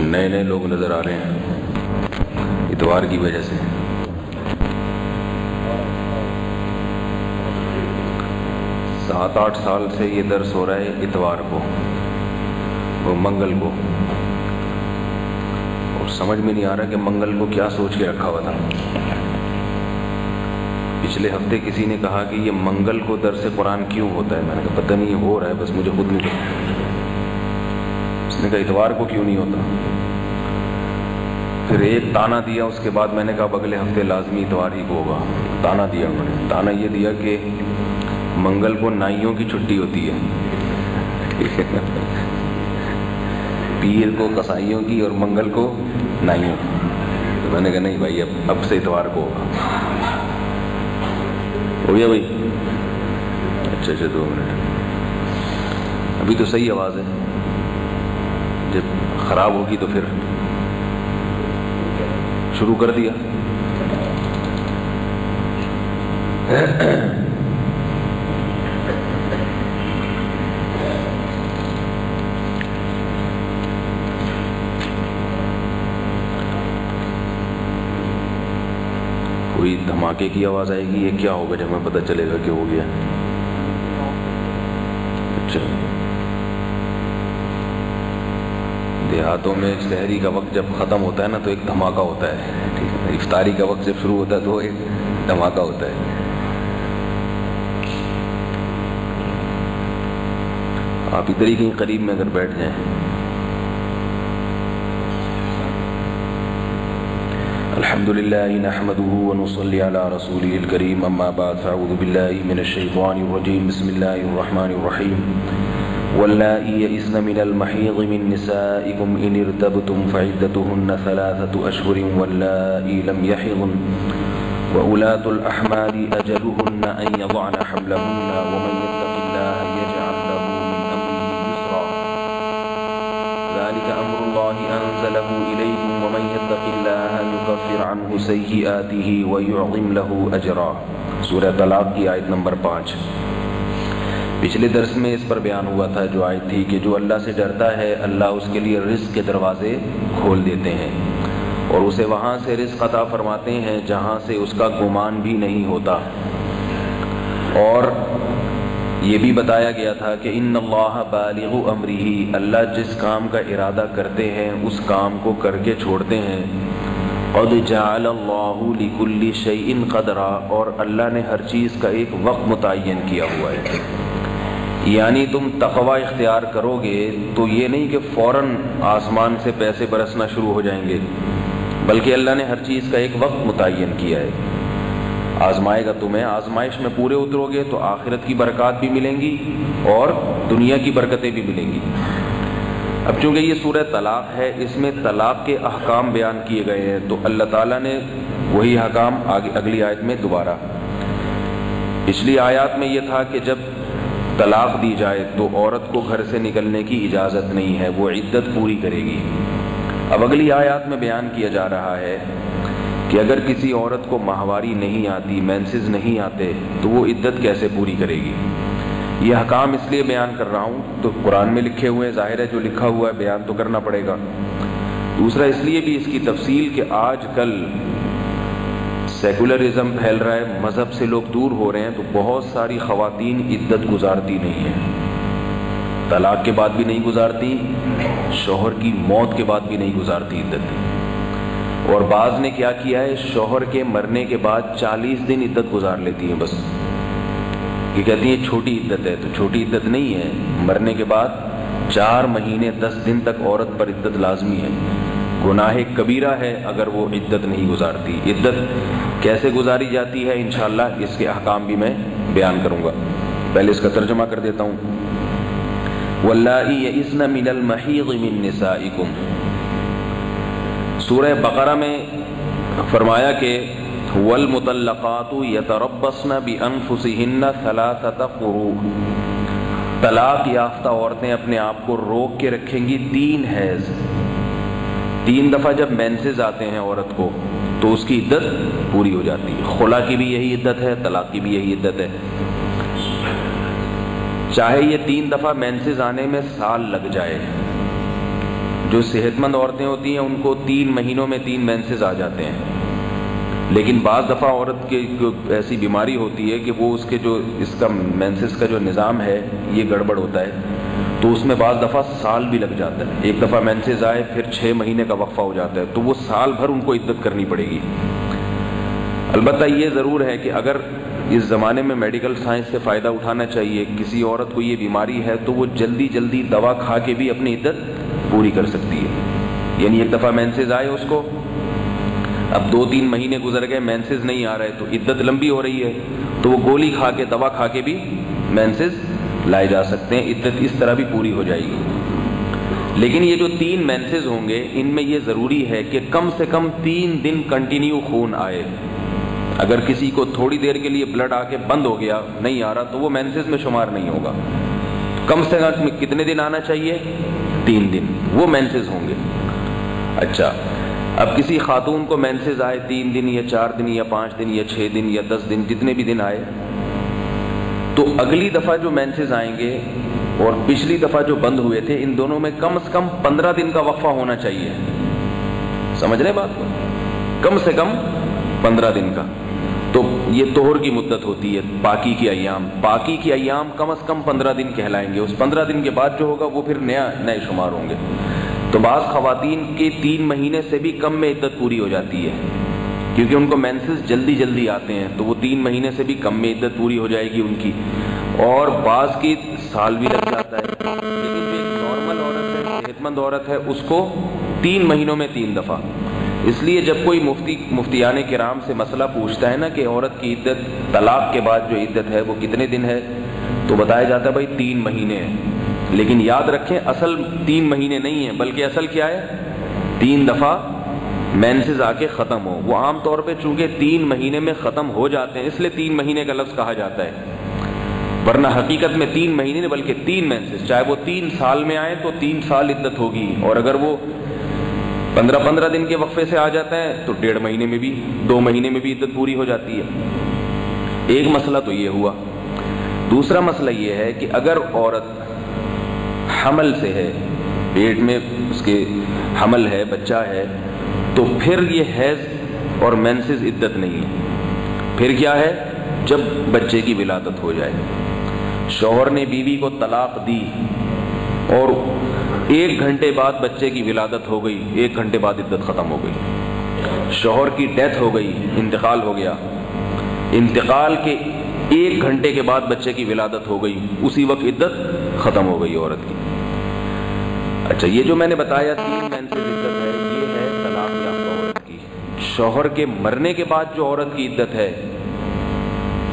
کچھ نئے نئے لوگ نظر آ رہے ہیں۔ اتوار کی وجہ سے۔ سات آٹھ سال سے یہ درس ہو رہا ہے اتوار کو، وہ منگل کو۔ اور سمجھ میں نہیں آ رہا کہ منگل کو کیا سوچ کے رکھا ہوا تھا۔ پچھلے ہفتے کسی نے کہا کہ یہ منگل کو درس قرآن کیوں ہوتا ہے؟ میں نے کہا، پتہ نہیں ہو رہا ہے، بس مجھے خود نہیں پتا نے کہا، اتوار کو کیوں نہیں ہوتا؟ پھر ایک تانا دیا، اس کے بعد میں نے کہا اگلے ہفتے لازمی اتوار ہی کو ہوگا۔ تانا دیا انہوں نے۔ تانا یہ دیا کہ منگل کو نائیوں کی چھٹی ہوتی ہے۔ پیر کو کسائیوں کی اور منگل کو نائیوں کی۔ تو میں نے کہا، نہیں بھائی، اب اب سے اتوار کو ہوگا۔ ہو گیا بھائی؟ اچھا اچھا دو منٹ۔ ابھی تو صحیح آواز ہے۔ جب خراب ہوگی تو پھر شروع کر دیا۔ کوئی دھماکے کی آواز آئے گی؟ یہ کیا ہوگا جب ہمیں پتہ چلے گا کہ ہو گیا؟ اچھا۔ دیہاتوں میں شہری کا وقت جب ختم ہوتا ہے نا تو ایک دھماکہ ہوتا ہے افطاری کا وقت جب شروع ہوتا ہے تو ایک دھماکہ ہوتا ہے۔ آپ ادھر ہی کہیں قریب میں اگر بیٹھ جائیں۔ الحمد لله نحمده ونصلي على رسوله الكريم أما بعد فأعوذ بالله من الشيطان الرجيم بسم الله الرحمن الرحيم واللائي يئسن من المحيض من نسائكم إن ارتبتم فعدتهن ثلاثة أشهر واللائي لم يحضن وأولاة الأحمال أجلهن أن يضعن حملهن ومن يتق الله يجعل له من أمره يسرا. ذلك أمر الله أنزله إليكم ومن يتق الله يكفر عنه سيئاته ويعظم له أجرا. سورہ طلاق کی آیت نمبر پانچ. پچھلے درس میں اس پر بیان ہوا تھا جو آیت تھی کہ جو اللہ سے ڈرتا ہے، اللہ اس کے لیے رزق کے دروازے کھول دیتے ہیں۔ اور اسے وہاں سے رزق عطا فرماتے ہیں جہاں سے اس کا گمان بھی نہیں ہوتا۔ اور یہ بھی بتایا گیا تھا کہ ان اللہ بالغ امری اللہ جس کام کا ارادہ کرتے ہیں، اس کام کو کر کے چھوڑتے ہیں۔ قد جعل اللہ لکل شیء قدرا، اور اللہ نے ہر چیز کا ایک وقت متعین کیا ہوا ہے۔ یعنی تم تقوی اختیار کرو گے تو یہ نہیں کہ فوراً آسمان سے پیسے برسنا شروع ہو جائیں گے، بلکہ اللہ نے ہر چیز کا ایک وقت متعین کیا ہے۔ آزمائے گا تمہیں، آزمائش میں پورے اترو گے تو آخرت کی برکات بھی ملیں گی اور دنیا کی برکتیں بھی ملیں گی۔ اب چونکہ یہ سورہ طلاق ہے، اس میں طلاق کے احکام بیان کیے گئے ہیں، تو اللہ تعالیٰ نے وہی احکام اگلی آیت میں دوبارہ۔ پچھلی آیات میں یہ تھا کہ جب طلاق دی جائے تو عورت کو گھر سے نکلنے کی اجازت نہیں ہے، وہ عدت پوری کرے گی۔ اب اگلی آیات میں بیان کیا جا رہا ہے کہ اگر کسی عورت کو ماہواری نہیں آتی، مینسز نہیں آتے، تو وہ عدت کیسے پوری کرے گی؟ یہ حکام اس لیے بیان کر رہا ہوں، تو قرآن میں لکھے ہوئے ظاہر ہے جو لکھا ہوا ہے، بیان تو کرنا پڑے گا۔ دوسرا اس لیے بھی اس کی تفصیل کہ آج کل سیکولرزم پھیل رہا ہے، مذہب سے لوگ دور ہو رہے ہیں، تو بہت ساری خواتین عدت گزارتی نہیں ہیں۔ طلاق کے بعد بھی نہیں گزارتی، شوہر کی موت کے بعد بھی نہیں گزارتی عدت۔ اور بعض نے کیا کیا ہے، شوہر کے مرنے کے بعد چالیس دن عدت گزار لیتی ہیں بس۔ یہ کہتی ہیں، چھوٹی عدت ہے، تو چھوٹی عدت نہیں ہے۔ مرنے کے بعد چار مہینے، دس دن تک عورت پر عدت لازمی ہے۔ گناہ کبیرہ ہے اگر وہ عدت نہیں گزارتی۔ عدت کیسے گزاری جاتی ہے انشاءاللہ، اس کے احکام بھی میں بیان کروں گا۔ پہلے اس کا ترجمہ کر دیتا ہوں۔ واللہ یئسن من المحیض من نسائکم سورہ بقرہ میں فرمایا کہ، والمطلقات یتربصن بانفسهن ثلاثه قروء۔ طلاق یافتہ عورتیں اپنے آپ کو روک کے رکھیں گی، تین حیض۔ تین دفعہ جب مینسز آتے ہیں عورت کو، تو اس کی عدت پوری ہو جاتی ہے۔ خلا کی بھی یہی عدت ہے، طلاق کی بھی یہی عدت ہے۔ چاہے یہ تین دفعہ مینسز آنے میں سال لگ جائے، جو صحت مند عورتیں ہوتی ہیں، ان کو تین مہینوں میں تین مینسز آ جاتے ہیں۔ لیکن بعض دفعہ عورت کی ایسی بیماری ہوتی ہے کہ وہ اس کے جو، اس کا مینسز کا جو نظام ہے، یہ گڑبڑ ہوتا ہے۔ تو اس میں بعض دفعہ سال بھی لگ جاتا ہے۔ ایک دفعہ مینسز آئے پھر چھ مہینے کا وقفہ ہو جاتا ہے۔ تو وہ سال بھر ان کو عدت کرنی پڑے گی۔ البتہ یہ ضرور ہے کہ اگر اس زمانے میں میڈیکل سائنس سے فائدہ اٹھانا چاہیے، کسی عورت کو یہ بیماری ہے، تو وہ جلدی جلدی دوا کھا کے بھی اپنی عدت پوری کر سکتی ہے۔ یعنی ایک دفعہ مینسز آئے اس کو، اب دو تین مہینے گزر گئے مینسز نہیں آ رہے، تو عدت لمبی ہو رہی ہے، تو وہ گولی کھا کے، دوا کھا کے بھی مینسز لائے جا سکتے ہیں۔ عدت اس طرح بھی پوری ہو جائے گی۔ لیکن یہ جو تین مینسز ہوں گے، ان میں یہ ضروری ہے کہ کم سے کم تین دن کنٹینیو خون آئے۔ اگر کسی کو تھوڑی دیر کے لیے بلڈ آ کے بند ہو گیا، نہیں آ رہا، تو وہ مینسز میں شمار نہیں ہوگا۔ کم سے کم کتنے دن آنا چاہیے؟ تین دن۔ وہ مینسز ہوں گے۔ اچھا اب کسی خاتون کو مینسز آئے تین دن یا چار دن یا پانچ دن یا چھ دن یا دس دن، جتنے بھی دن آئے تو اگلی دفعہ جو مینسز آئیں گے اور پچھلی دفعہ جو بند ہوئے تھے، ان دونوں میں کم سے کم پندرہ دن کا وقفہ ہونا چاہیے۔ سمجھ رہے بات؟ کو کم سے کم پندرہ دن کا۔ تو یہ توہر کی مدت ہوتی ہے باقی کی ایام۔ باقی کی ایام کم از کم پندرہ دن کہلائیں گے۔ اس پندرہ دن کے بعد جو ہوگا، وہ پھر نیا، نئے شمار ہوں گے۔ تو بعض خواتین کے تین مہینے سے بھی کم میں عدت پوری ہو جاتی ہے۔ کیونکہ ان کو مینسز جلدی جلدی آتے ہیں، تو وہ تین مہینے سے بھی کم میں عدت پوری ہو جائے گی ان کی۔ اور بعض کی سال بھی لگ جاتا ہے۔ لیکن جو ایک نارمل عورت ہے صحت مند عورت ہے، اس کو تین مہینوں میں تین دفعہ۔ اس لیے جب کوئی مفتی، مفتیان کرام سے مسئلہ پوچھتا ہے نا کہ عورت کی عدت، طلاق کے بعد جو عدت ہے، وہ کتنے دن ہے؟ تو بتایا جاتا ہے بھائی تین مہینے ہیں۔ لیکن یاد رکھیں، اصل تین مہینے نہیں ہیں، بلکہ اصل کیا ہے؟ تین دفعہ مینسز آ کے ختم ہو وہ عام طور پہ چونکہ تین مہینے میں ختم ہو جاتے ہیں، اس لیے تین مہینے کا لفظ کہا جاتا ہے۔ ورنہ حقیقت میں تین مہینے نہیں، بلکہ تین مینسز چاہے وہ تین سال میں آئے تو تین سال عدت ہوگی۔ اور اگر وہ پندرہ پندرہ دن کے وقفے سے آ جاتا ہے تو ڈیڑھ مہینے میں بھی، دو مہینے میں بھی عدت پوری ہو جاتی ہے۔ ایک مسئلہ تو یہ ہوا۔ دوسرا مسئلہ یہ ہے کہ اگر عورت حمل سے ہے، پیٹ میں اس کے حمل ہے، بچہ ہے تو پھر یہ حیض اور مینسز عدت نہیں ہے۔ پھر کیا ہے؟ جب بچے کی ولادت ہو جائے۔ شوہر نے بیوی کو طلاق دی اور ایک گھنٹے بعد بچے کی ولادت ہو گئی، ایک گھنٹے بعد عدت ختم ہو گئی۔ شوہر کی ڈیتھ ہو گئی، انتقال ہو گیا۔ انتقال کے ایک گھنٹے کے بعد بچے کی ولادت ہو گئی، اسی وقت عدت ختم ہو گئی عورت کی۔ اچھا یہ جو میں نے بتایا تین عدت ہے یہ ہے طلاق یافتہ عورت کی شوہر کے مرنے کے بعد جو عورت کی عدت ہے،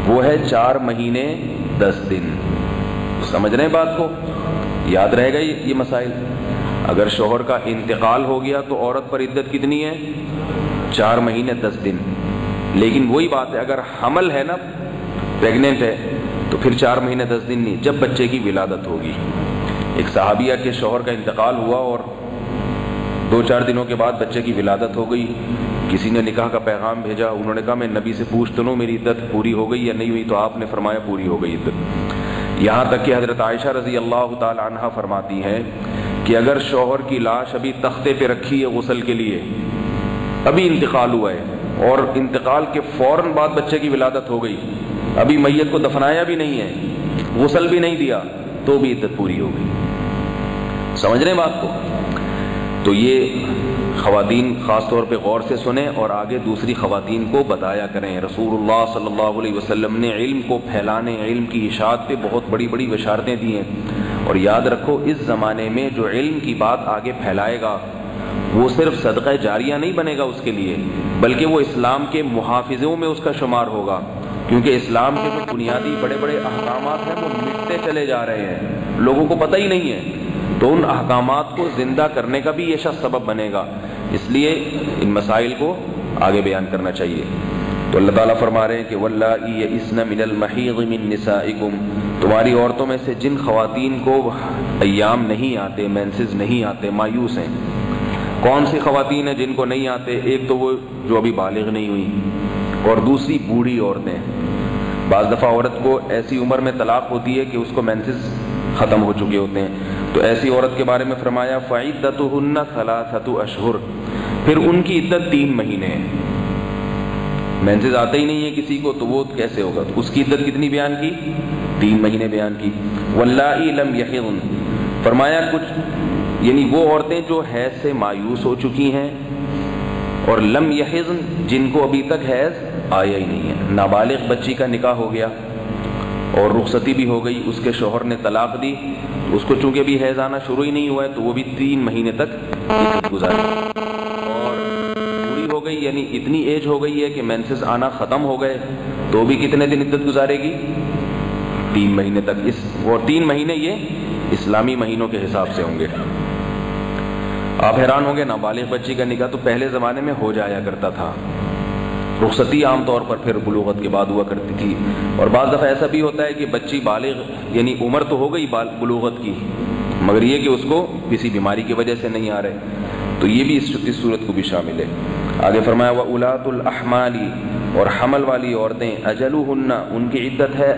وہ ہے چار مہینے دس دن۔ سمجھ رہے ہیں بات کو؟ یاد رہے گا یہ مسائل؟ اگر شوہر کا انتقال ہو گیا تو عورت پر عدت کتنی ہے؟ چار مہینے دس دن۔ لیکن وہی بات ہے، اگر حمل ہے نا پریگننٹ ہے، تو پھر چار مہینے دس دن نہیں، جب بچے کی ولادت ہوگی۔ ایک صحابیہ کے شوہر کا انتقال ہوا اور دو چار دنوں کے بعد بچے کی ولادت ہو گئی۔ کسی نے نکاح کا پیغام بھیجا، انہوں نے کہا، میں نبی سے پوچھ تو لوں، میری عدت پوری ہو گئی یا نہیں ہوئی؟ تو آپ نے فرمایا، پوری ہو گئی عدت۔ یہاں تک کہ حضرت عائشہ رضی اللہ تعالی عنہ فرماتی ہیں کہ اگر شوہر کی لاش ابھی تختے پہ رکھی ہے غسل کے لیے، ابھی انتقال ہوا ہے اور انتقال کے فوراً بعد بچے کی ولادت ہو گئی، ابھی میت کو دفنایا بھی نہیں ہے، غسل بھی نہیں دیا، تو بھی عدت پوری ہو گئی۔ سمجھ رہے ہیں بات کو؟ تو یہ خواتین خاص طور پہ غور سے سنیں اور آگے دوسری خواتین کو بتایا کریں۔ رسول اللہ صلی اللہ علیہ وسلم نے علم کو پھیلانے، علم کی اشاعت پہ بہت بڑی بڑی بشارتیں دی ہیں۔ اور یاد رکھو، اس زمانے میں جو علم کی بات آگے پھیلائے گا، وہ صرف صدقہ جاریہ نہیں بنے گا اس کے لیے، بلکہ وہ اسلام کے محافظوں میں اس کا شمار ہوگا۔ کیونکہ اسلام کے جو بنیادی بڑے بڑے احکامات ہیں، وہ مٹتے چلے جا رہے ہیں۔ لوگوں کو پتہ ہی نہیں ہے۔ تو ان احکامات کو زندہ کرنے کا بھی یہ شخص سبب بنے گا۔ اس لیے ان مسائل کو آگے بیان کرنا چاہیے۔ تو اللہ تعالیٰ فرما رہے ہیں کہ واللہ من المحیض من نسائکم تمہاری عورتوں میں سے جن خواتین کو ایام نہیں آتے مینسز نہیں آتے، مایوس ہیں۔ کون سی خواتین ہیں جن کو نہیں آتے؟ ایک تو وہ جو ابھی بالغ نہیں ہوئی اور دوسری بوڑھی عورتیں۔ بعض دفعہ عورت کو ایسی عمر میں طلاق ہوتی ہے کہ اس کو مینسز ختم ہو چکے ہوتے ہیں۔ تو ایسی عورت کے بارے میں فرمایا فعدت ہن ثلاثت اشہر پھر ان کی عدت تین مہینے۔ ہیں مینسز آتا ہی نہیں ہے کسی کو، تو وہ کیسے ہوگا؟ تو اس کی عدت کتنی بیان کی؟ تین مہینے بیان کی۔ واللہ لم یحضن فرمایا، کچھ یعنی وہ عورتیں جو حیض سے مایوس ہو چکی ہیں، اور لم یحضن جن کو ابھی تک حیض آیا ہی نہیں ہے۔ نابالغ بچی کا نکاح ہو گیا، اور رخصتی بھی ہو گئی، اس کے شوہر نے طلاق دی۔ اس کو چونکہ بھی حیض آنا شروع ہی نہیں ہوا ہے تو وہ بھی تین مہینے تک گزاری اور پوری ہو گئی یعنی اتنی ایج ہو گئی ہے کہ مینسز آنا ختم ہو گئے۔ تو بھی کتنے دن عدت گزارے گی؟ تین مہینے تک۔ اس وہ تین مہینے یہ اسلامی مہینوں کے حساب سے ہوں گے۔ آپ حیران ہوں گے، نابالغ بچی کا نکاح تو پہلے زمانے میں ہو جایا کرتا تھا۔ رخصتی عام طور پر پھر بلوغت کے بعد ہوا کرتی تھی۔ اور بعض دفعہ ایسا بھی ہوتا ہے کہ بچی بالغ یعنی عمر تو ہو گئی بلوغت کی، مگر یہ کہ اس کو کسی بیماری کی وجہ سے نہیں آ رہے۔ تو یہ بھی اس صورت کو بھی شامل ہے۔ آگے فرمایا وہ اولاد الحمالی اور حمل والی عورتیں اجل ان کی عدت ہے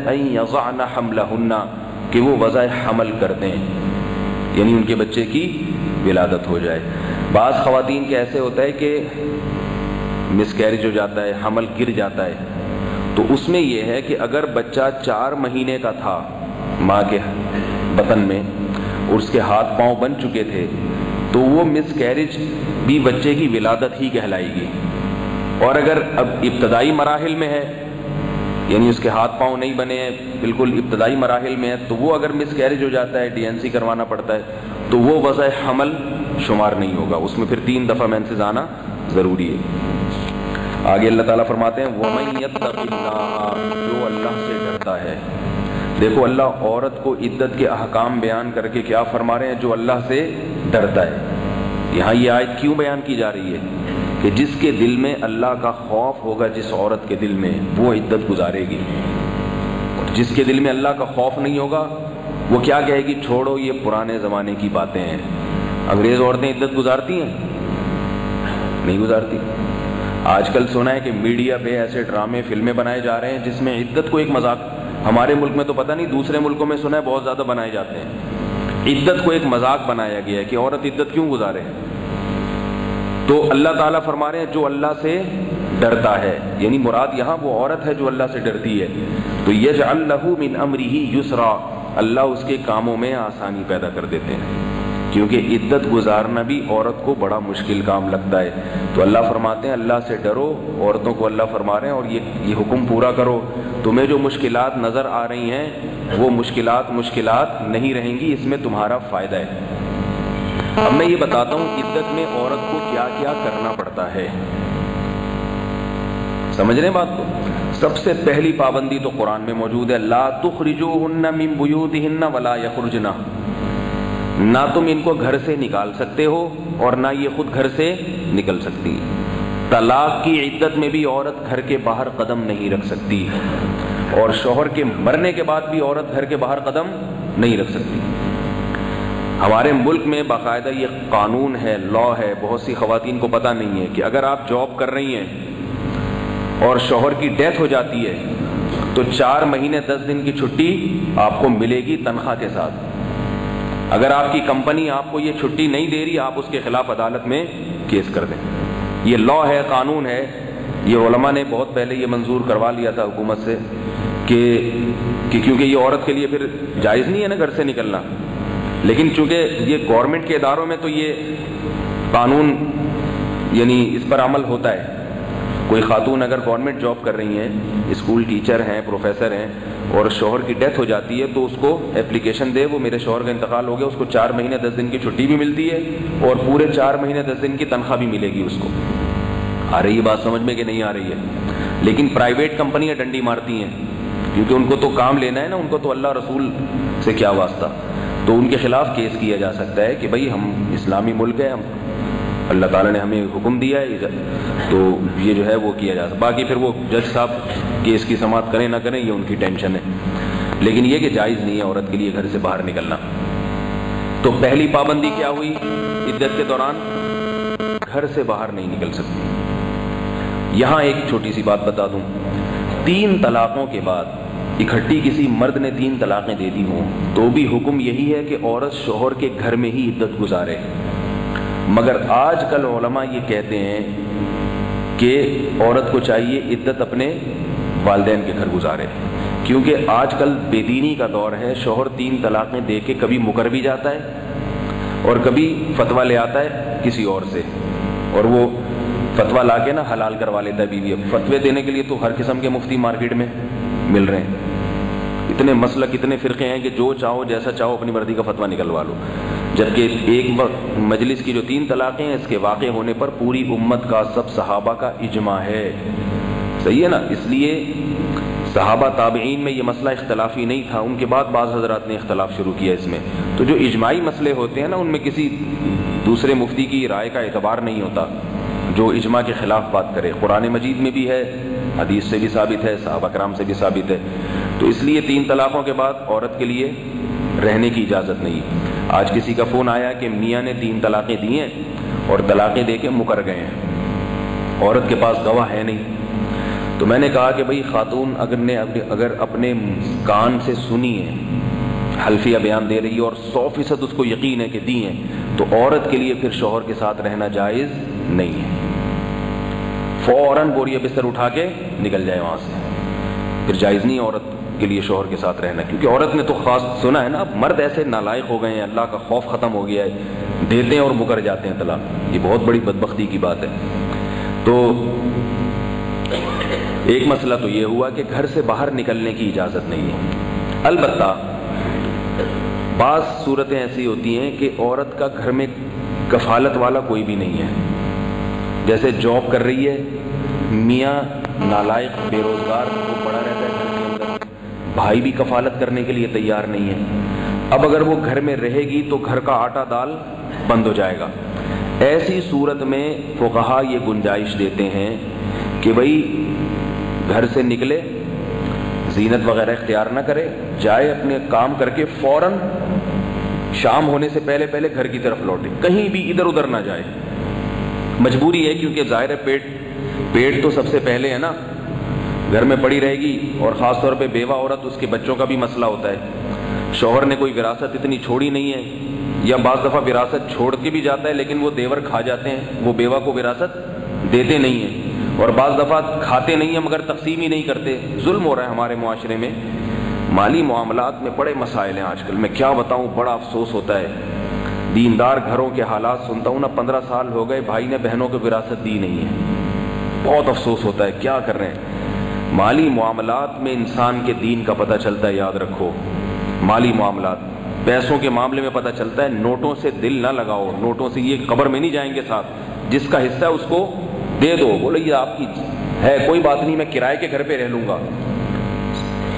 حملہ کہ وہ وضع حمل کر دیں۔ یعنی ان کے بچے کی ولادت ہو جائے۔ بعض خواتین کے ایسے ہوتا ہے کہ مس کیریج ہو جاتا ہے، حمل گر جاتا ہے۔ تو اس میں یہ ہے کہ اگر بچہ چار مہینے کا تھا، ماں کے بطن میں، اور اس کے ہاتھ پاؤں بن چکے تھے، تو وہ مس کیریج بھی بچے کی ولادت ہی کہلائے گی۔ اور اگر اب ابتدائی مراحل میں ہے یعنی اس کے ہاتھ پاؤں نہیں بنے ہیں بالکل ابتدائی مراحل میں ہے، تو وہ اگر مس کیریج ہو جاتا ہے، ڈی این سی کروانا پڑتا ہے، تو وہ وضع حمل شمار نہیں ہوگا۔ اس میں پھر تین دفعہ مینسز آنا ضروری ہے۔ آگے اللہ تعالیٰ فرماتے ہیں جو اللہ سے ڈرتا ہے۔ دیکھو، اللہ عورت کو عدت کے احکام بیان کر کے کیا فرما رہے ہیں، جو اللہ سے ڈرتا ہے۔ یہاں یہ آیت کیوں بیان کی جا رہی ہے؟ کہ جس کے دل میں اللہ کا خوف ہوگا، جس عورت کے دل میں وہ عدت گزارے گی۔ اور جس کے دل میں اللہ کا خوف نہیں ہوگا، وہ کیا کہے گی؟ چھوڑو، یہ پرانے زمانے کی باتیں ہیں۔ انگریز عورتیں عدت گزارتی ہیں؟ نہیں گزارتی۔ آج کل سنا ہے کہ میڈیا پہ ایسے ڈرامے فلمیں بنائے جا رہے ہیں جس میں عدت کو ایک مذاق ہمارے ملک میں تو پتہ نہیں، دوسرے ملکوں میں سنا ہے بہت زیادہ بنائے جاتے ہیں۔ عدت کو ایک مذاق بنایا گیا ہے کہ عورت عدت کیوں گزارے تو اللہ تعالیٰ فرما رہے ہیں، جو اللہ سے ڈرتا ہے یعنی مراد یہاں وہ عورت ہے جو اللہ سے ڈرتی ہے۔ تو یج اللہ من امری یسرا، اللہ اس کے کاموں میں آسانی پیدا کر دیتے ہیں۔ کیونکہ عدت گزارنا بھی عورت کو بڑا مشکل کام لگتا ہے۔ تو اللہ فرماتے ہیں، اللہ سے ڈرو، عورتوں کو اللہ فرما رہے ہیں اور یہ یہ حکم پورا کرو۔ تمہیں جو مشکلات نظر آ رہی ہیں، وہ مشکلات مشکلات نہیں رہیں گی، اس میں تمہارا فائدہ ہے۔ اب میں یہ بتاتا ہوں، عدت میں عورت کو کیا کیا کرنا پڑتا ہے۔ سمجھ رہے ہیں بات کو؟ سب سے پہلی پابندی تو قرآن میں موجود ہے، لا تخرجوهن من بيوتهن ولا يخرجن نہ تم ان کو گھر سے نکال سکتے ہو اور نہ یہ خود گھر سے نکل سکتی۔ طلاق کی عدت میں بھی عورت گھر کے باہر قدم نہیں رکھ سکتی اور شوہر کے مرنے کے بعد بھی عورت گھر کے باہر قدم نہیں رکھ سکتی۔ ہمارے ملک میں باقاعدہ یہ قانون ہے لا ہے، بہت سی خواتین کو پتہ نہیں ہے کہ اگر آپ جاب کر رہی ہیں اور شوہر کی ڈیتھ ہو جاتی ہے، تو چار مہینے دس دن کی چھٹی آپ کو ملے گی تنخواہ کے ساتھ۔ اگر آپ کی کمپنی آپ کو یہ چھٹی نہیں دے رہی، آپ اس کے خلاف عدالت میں کیس کر دیں۔ یہ لا ہے، قانون ہے۔ یہ علماء نے بہت پہلے یہ منظور کروا لیا تھا حکومت سے کہ کہ کیونکہ یہ عورت کے لیے پھر جائز نہیں ہے نا گھر سے نکلنا۔ لیکن چونکہ یہ گورنمنٹ کے اداروں میں تو یہ قانون یعنی اس پر عمل ہوتا ہے۔ کوئی خاتون اگر گورنمنٹ جاب کر رہی ہیں اسکول ٹیچر ہیں پروفیسر ہیں، اور شوہر کی ڈیتھ ہو جاتی ہے، تو اس کو اپلیکیشن دے، وہ میرے شوہر کا انتقال ہو گیا، اس کو چار مہینے دس دن کی چھٹی بھی ملتی ہے، اور پورے چار مہینے دس دن کی تنخواہ بھی ملے گی اس کو۔ آ رہی ہے بات سمجھ میں کہ نہیں آ رہی ہے۔ لیکن پرائیویٹ کمپنیاں ڈنڈی مارتی ہیں، کیونکہ ان کو تو کام لینا ہے نا، ان کو تو اللہ رسول سے کیا واسطہ۔ تو ان کے خلاف کیس کیا جا سکتا ہے کہ بھائی ہم اسلامی ملک ہے ہم اللہ تعالیٰ نے ہمیں حکم دیا ہے تو یہ جو ہے وہ کیا جا سکتا باقی پھر وہ جج صاحب کیس کی سماعت کریں نہ کریں، یہ ان کی ٹینشن ہے۔ لیکن یہ کہ جائز نہیں ہے عورت کے لیے گھر سے باہر نکلنا۔ تو پہلی پابندی کیا ہوئی عدت کے دوران؟ گھر سے باہر نہیں نکل سکتی۔ یہاں ایک چھوٹی سی بات بتا دوں۔ تین طلاقوں کے بعد اکٹھی کسی مرد نے تین طلاقیں دے دی ہوں، تو بھی حکم یہی ہے کہ عورت شوہر کے گھر میں ہی عدت گزارے۔ مگر آج کل علماء یہ کہتے ہیں کہ عورت کو چاہیے عدت اپنے والدین کے گھر گزارے۔ کیونکہ آج کل بے دینی کا دور ہے، شوہر تین طلاقیں دے کے کبھی مکر بھی جاتا ہے اور کبھی فتویٰ لے آتا ہے کسی اور سے۔ اور وہ فتویٰ لا کے نا حلال کروا لیتا ہے بیوی اب فتوے دینے کے لیے تو ہر قسم کے مفتی مارکیٹ میں مل رہے ہیں۔ اتنے مسلک، اتنے فرقے ہیں کہ جو چاہو، جیسا چاہو، اپنی مرضی کا فتویٰ نکلوا لو۔ جبکہ ایک مجلس کی جو تین طلاقیں ہیں، اس کے واقع ہونے پر پوری امت کا سب صحابہ کا اجماع ہے۔ صحیح ہے نا؟ اس لیے صحابہ تابعین میں یہ مسئلہ اختلافی نہیں تھا۔ ان کے بعد بعض حضرات نے اختلاف شروع کیا اس میں۔ تو جو اجماعی مسئلے ہوتے ہیں نا، ان میں کسی دوسرے مفتی کی رائے کا اعتبار نہیں ہوتا۔ جو اجماع کے خلاف بات کرے۔ قرآن مجید میں بھی ہے، حدیث سے بھی ثابت ہے، صحابہ کرام سے بھی ثابت ہے۔ تو اس لیے تین طلاقوں کے بعد عورت کے لیے رہنے کی اجازت نہیں۔ آج کسی کا فون آیا کہ میاں نے تین طلاقیں دی ہیں اور طلاقیں دے کے مکر گئے ہیں۔ عورت کے پاس گواہ ہے نہیں۔ تو میں نے کہا کہ بھائی خاتون اگر نے اگر اپنے کان سے سنی ہے، حلفیہ بیان دے رہی ہے اور سو فیصد اس کو یقین ہے کہ دی ہیں، تو عورت کے لیے پھر شوہر کے ساتھ رہنا جائز نہیں ہے۔ فوراً بوری بستر اٹھا کے نکل جائے وہاں سے۔ پھر جائز نہیں، عورت کے لیے شوہر کے ساتھ رہنا کیونکہ عورت نے تو خاص سنا ہے نا مرد ایسے نالائق ہو گئے ہیں، اللہ کا خوف ختم ہو گیا ہے۔ دیتے ہیں اور مکر جاتے ہیں طلاق۔ یہ بہت بڑی بدبختی کی بات ہے۔ تو ایک مسئلہ تو یہ ہوا کہ گھر سے باہر نکلنے کی اجازت نہیں ہے۔ البتہ بعض صورتیں ایسی ہوتی ہیں کہ عورت کا گھر میں کفالت والا کوئی بھی نہیں ہے۔ جیسے جاب کر رہی ہے، میاں نالائق، بے روزگار، وہ پڑا رہتا بھائی بھی کفالت کرنے کے لیے تیار نہیں ہے۔ اب اگر وہ گھر میں رہے گی تو گھر کا آٹا دال بند ہو جائے گا۔ ایسی صورت میں فقہا یہ گنجائش دیتے ہیں کہ بھائی گھر سے نکلے، زینت وغیرہ اختیار نہ کرے، جائے اپنے کام کر کے فوراً شام ہونے سے پہلے پہلے گھر کی طرف لوٹے۔ کہیں بھی ادھر ادھر نہ جائے۔ مجبوری ہے کیونکہ ظاہر ہے پیٹ پیٹ تو سب سے پہلے ہے نا۔ گھر میں پڑی رہے گی اور خاص طور پہ بیوہ عورت، اس کے بچوں کا بھی مسئلہ ہوتا ہے۔ شوہر نے کوئی وراثت اتنی چھوڑی نہیں ہے، یا بعض دفعہ وراثت چھوڑ کے بھی جاتا ہے، لیکن وہ دیور کھا جاتے ہیں، وہ بیوہ کو وراثت دیتے نہیں ہیں۔ اور بعض دفعہ کھاتے نہیں ہیں، مگر تقسیم ہی نہیں کرتے۔ ظلم ہو رہا ہے ہمارے معاشرے میں۔ مالی معاملات میں بڑے مسائل ہیں آج کل۔ میں کیا بتاؤں، بڑا افسوس ہوتا ہے۔ دیندار گھروں کے حالات سنتا ہوں نا، پندرہ سال ہو گئے، بھائی نے بہنوں کو وراثت دی نہیں ہے۔ بہت افسوس ہوتا ہے، کیا کر رہے ہیں؟ مالی معاملات میں انسان کے دین کا پتہ چلتا ہے، یاد رکھو۔ مالی معاملات، پیسوں کے معاملے میں پتہ چلتا ہے، نوٹوں سے دل نہ لگاؤ، نوٹوں سے یہ قبر میں نہیں جائیں گے ساتھ۔ جس کا حصہ ہے اس کو دے دو بولے یہ آپ کی ہے، کوئی بات نہیں، میں کرائے کے گھر پہ رہ لوں گا۔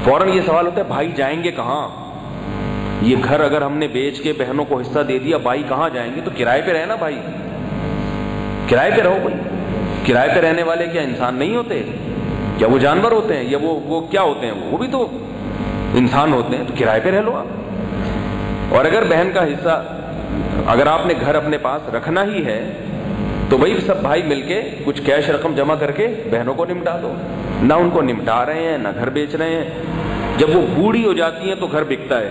فوراً یہ سوال ہوتا ہے، بھائی جائیں گے کہاں؟ یہ گھر اگر ہم نے بیچ کے بہنوں کو حصہ دے دیا، بھائی کہاں جائیں گے؟ تو کرائے پہ رہنا بھائی۔ کرائے پہ رہو بھائی۔ کرائے پہ رہنے والے کیا انسان نہیں ہوتے؟ کیا وہ جانور ہوتے ہیں یا وہ وہ کیا ہوتے ہیں؟ وہ بھی تو انسان ہوتے ہیں، تو کرائے پہ رہ لو آپ۔ اور اگر بہن کا حصہ اگر آپ نے گھر اپنے پاس رکھنا ہی ہے، تو بھائی سب بھائی مل کے کچھ کیش رقم جمع کر کے بہنوں کو نمٹا دو۔ نہ ان کو نمٹا رہے ہیں، نہ گھر بیچ رہے ہیں۔ جب وہ بوڑھی ہو جاتی ہیں تو گھر بکتا ہے۔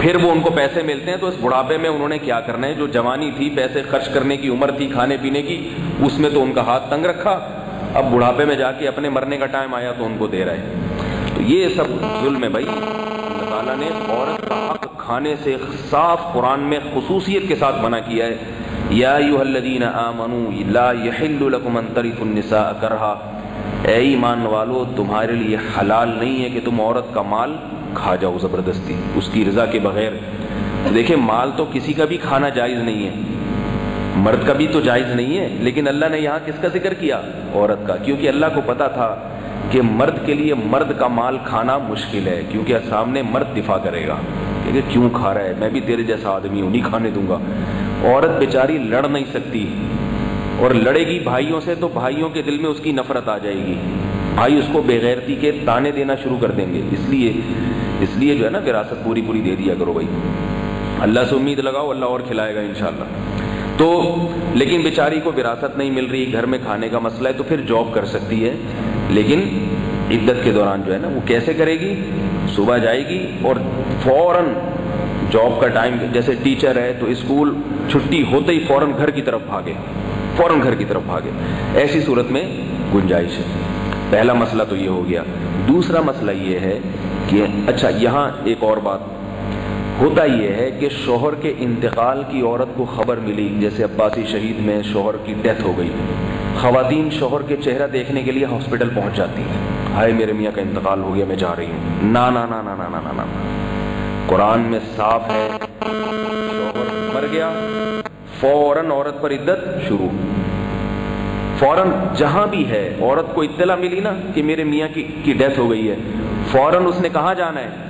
پھر وہ ان کو پیسے ملتے ہیں، تو اس بڑھاپے میں انہوں نے کیا کرنا ہے؟ جو جوانی تھی، پیسے خرچ کرنے کی، عمر تھی، کھانے پینے کی، اس میں تو ان کا ہاتھ تنگ رکھا۔ اب بڑھاپے میں جا کے اپنے مرنے کا ٹائم آیا تو ان کو دے رہے تو یہ سب ظلم ہے بھائی۔ اللہ تعالیٰ نے عورت کا حق کھانے سے صاف قرآن میں خصوصیت کے ساتھ منع کیا ہے۔ یا الذین آمنوا لا يحل لكم ان ترثوا النساء کرہا۔ اے ایمان والو، تمہارے لیے حلال نہیں ہے کہ تم عورت کا مال کھا جاؤ زبردستی، اس کی رضا کے بغیر۔ دیکھیں، مال تو کسی کا بھی کھانا جائز نہیں ہے۔ مرد کا بھی تو جائز نہیں ہے، لیکن اللہ نے یہاں کس کا ذکر کیا؟ عورت کا، کیونکہ اللہ کو پتا تھا کہ مرد کے لیے مرد کا مال کھانا مشکل ہے، کیونکہ سامنے مرد دفاع کرے گا۔ کہ کیوں کھا رہا ہے؟ میں بھی تیرے جیسا آدمی ہوں، نہیں کھانے دوں گا۔ عورت بیچاری لڑ نہیں سکتی، اور لڑے گی بھائیوں سے تو بھائیوں کے دل میں اس کی نفرت آ جائے گی۔ بھائی اس کو بےغیرتی کے تانے دینا شروع کر دیں گے۔ اس لیے اس لیے جو ہے نا، وراثت پوری پوری دے دیا کرو بھائی۔ اللہ سے امید لگاؤ، اللہ اور کھلائے گا انشاءاللہ۔ تو لیکن بیچاری کو وراثت نہیں مل رہی، گھر میں کھانے کا مسئلہ ہے، تو پھر جاب کر سکتی ہے۔ لیکن عدت کے دوران جو ہے نا، وہ کیسے کرے گی؟ صبح جائے گی اور فوراً جاب کا ٹائم جیسے ٹیچر ہے تو اسکول چھٹی ہوتے ہی فوراً گھر کی طرف بھاگے۔ فوراً گھر کی طرف بھاگے۔ ایسی صورت میں گنجائش ہے۔ پہلا مسئلہ تو یہ ہو گیا۔ دوسرا مسئلہ یہ ہے کہ اچھا یہاں ایک اور بات ہوتا یہ ہے کہ شوہر کے انتقال کی عورت کو خبر ملی، جیسے عباسی شہید میں شوہر کی ڈیتھ ہو گئی۔ خواتین شوہر کے چہرہ دیکھنے کے لیے ہاسپٹل پہنچ جاتی ہیں۔ ہائے میرے میاں کا انتقال ہو گیا، میں جا رہی ہوں۔ نا نا نا نا نا نا نا قرآن میں صاف ہے، شوہر مر گیا، فوراً عورت پر عدت شروع۔ فوراً جہاں بھی ہے، عورت کو اطلاع ملی نا کہ میرے میاں کی کی ڈیتھ ہو گئی ہے۔ فوراً اس نے کہاں جانا ہے؟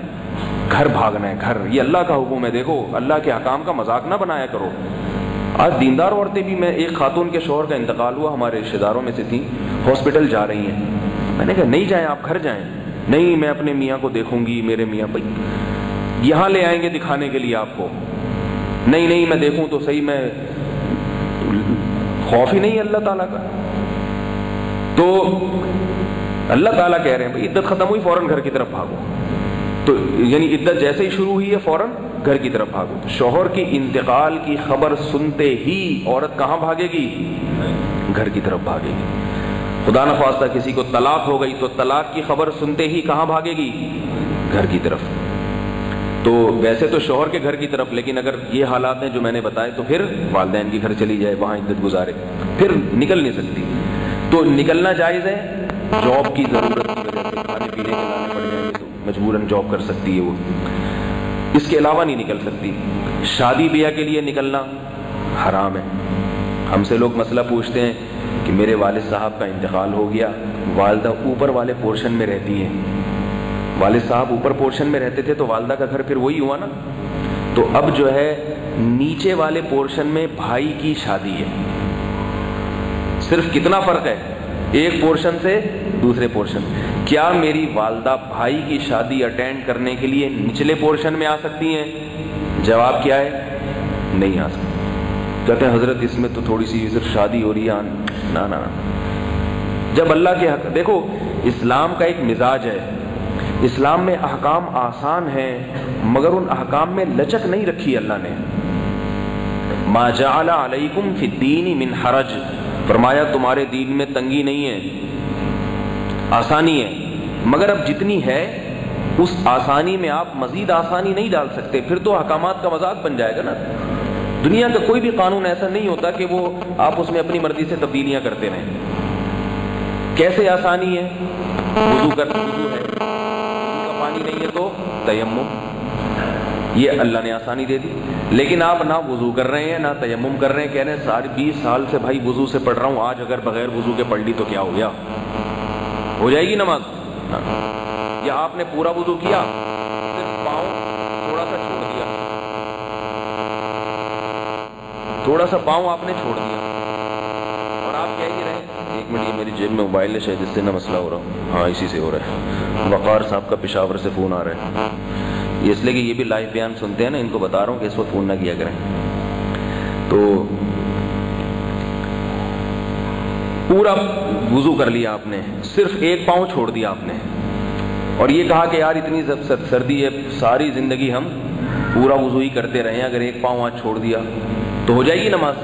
گھر بھاگنا ہے، گھر۔ یہ اللہ کا حکم ہے۔ دیکھو، اللہ کے حکام کا مذاق نہ بنایا کرو۔ آج دیندار عورتیں بھی، میں ایک خاتون کے شوہر کا انتقال ہوا، ہمارے رشتے داروں میں سے تھیں، ہاسپٹل جا رہی ہیں۔ میں نے کہا، نہیں جائیں، آپ گھر جائیں۔ نہیں، میں اپنے میاں کو دیکھوں گی، میرے میاں بھائی یہاں لے آئیں گے دکھانے کے لیے آپ کو۔ نہیں نہیں، میں دیکھوں تو صحیح، میں خوف ہی نہیں اللہ تعالیٰ کا۔ تو اللہ تعالیٰ کہہ رہے ہیں، بھائی، عدت ختم ہوئی، فوراً گھر کی طرف بھاگو۔ تو یعنی عدت جیسے ہی شروع ہوئی ہے فوراً گھر کی طرف بھاگو۔ تو شوہر کی انتقال کی خبر سنتے ہی عورت کہاں بھاگے گی؟ گھر کی طرف بھاگے گی۔ خدا نخواستہ کسی کو طلاق ہو گئی تو طلاق کی خبر سنتے ہی کہاں بھاگے گی؟ گھر کی طرف۔ تو ویسے تو شوہر کے گھر کی طرف، لیکن اگر یہ حالات ہیں جو میں نے بتائے تو پھر والدین کی گھر چلی جائے، وہاں عدت گزارے، پھر نکل نہیں سکتی۔ تو نکلنا جائز ہے، جاب کی ضرورت کی وجہ سے، کھانے پینے کے لانے پڑ جائیں گے تو۔ مجبوراً جاب کر سکتی ہے وہ۔ اس کے علاوہ نہیں نکل سکتی۔ شادی بیاہ کے لیے نکلنا حرام ہے۔ ہم سے لوگ مسئلہ پوچھتے ہیں کہ میرے والد صاحب کا انتقال ہو گیا۔ والدہ اوپر والے پورشن میں رہتی ہیں۔ والد صاحب اوپر پورشن میں رہتے تھے تو والدہ کا گھر پھر وہی ہوا نا۔ تو اب جو ہے نیچے والے پورشن میں بھائی کی شادی ہے۔ صرف کتنا فرق ہے؟ ایک پورشن سے دوسرے پورشن۔ کیا میری والدہ بھائی کی شادی اٹینڈ کرنے کے لیے نچلے پورشن میں آ سکتی ہیں؟ جواب کیا ہے؟ نہیں آ سکتی۔ کہتے ہیں، حضرت، اس میں تو تھوڑی سی صرف شادی ہو رہی ہے۔ نا نا جب اللہ کے حق، دیکھو، اسلام کا ایک مزاج ہے۔ اسلام میں احکام آسان ہیں، مگر ان احکام میں لچک نہیں رکھی اللہ نے۔ ما جعل علیکم فی الدین من حرج۔ فرمایا، تمہارے دین میں تنگی نہیں ہے، آسانی ہے، مگر اب جتنی ہے، اس آسانی میں آپ مزید آسانی نہیں ڈال سکتے، پھر تو احکامات کا مذاق بن جائے گا نا۔ دنیا کا کوئی بھی قانون ایسا نہیں ہوتا کہ وہ آپ اس میں اپنی مرضی سے تبدیلیاں کرتے رہیں۔ کیسے آسانی ہے؟ وضو کر وضو ہے۔ کا پانی نہیں ہے تو تیمم۔ یہ اللہ نے آسانی دے دی۔ لیکن آپ نہ وضو کر رہے ہیں، نہ تیمم کر رہے ہیں، کہہ رہے ہیں سارے بیس سال سے بھائی وضو سے پڑھ رہا ہوں، آج اگر بغیر وضو کے پڑھ لی تو کیا ہو گیا؟ ہو جائے گی نماز؟ یا آپ نے پورا وضو کیا؟ صرف پاؤں تھوڑا سا چھوڑ دیا۔ تھوڑا سا پاؤں آپ نے چھوڑ دیا۔ اور آپ کہہ ہی رہے ایک منٹ، یہ میری جیب میں موبائل ہے، شاید اس سے نہ مسئلہ ہو رہا ہوں ہاں اسی سے ہو رہا ہے۔ وقار صاحب کا پشاور سے فون آ رہا ہے۔ اس لیے کہ یہ بھی لائیو بیان سنتے ہیں نا، ان کو بتا رہا ہوں کہ اس وقت فون نہ کیا کریں۔ تو پورا وضو کر لیا آپ نے، صرف ایک پاؤں چھوڑ دیا آپ نے۔ اور یہ کہا کہ یار، اتنی سردی ہے، ساری زندگی ہم پورا وضو ہی کرتے رہے ہیں، اگر ایک پاؤں آج چھوڑ دیا تو ہو جائے گی نماز۔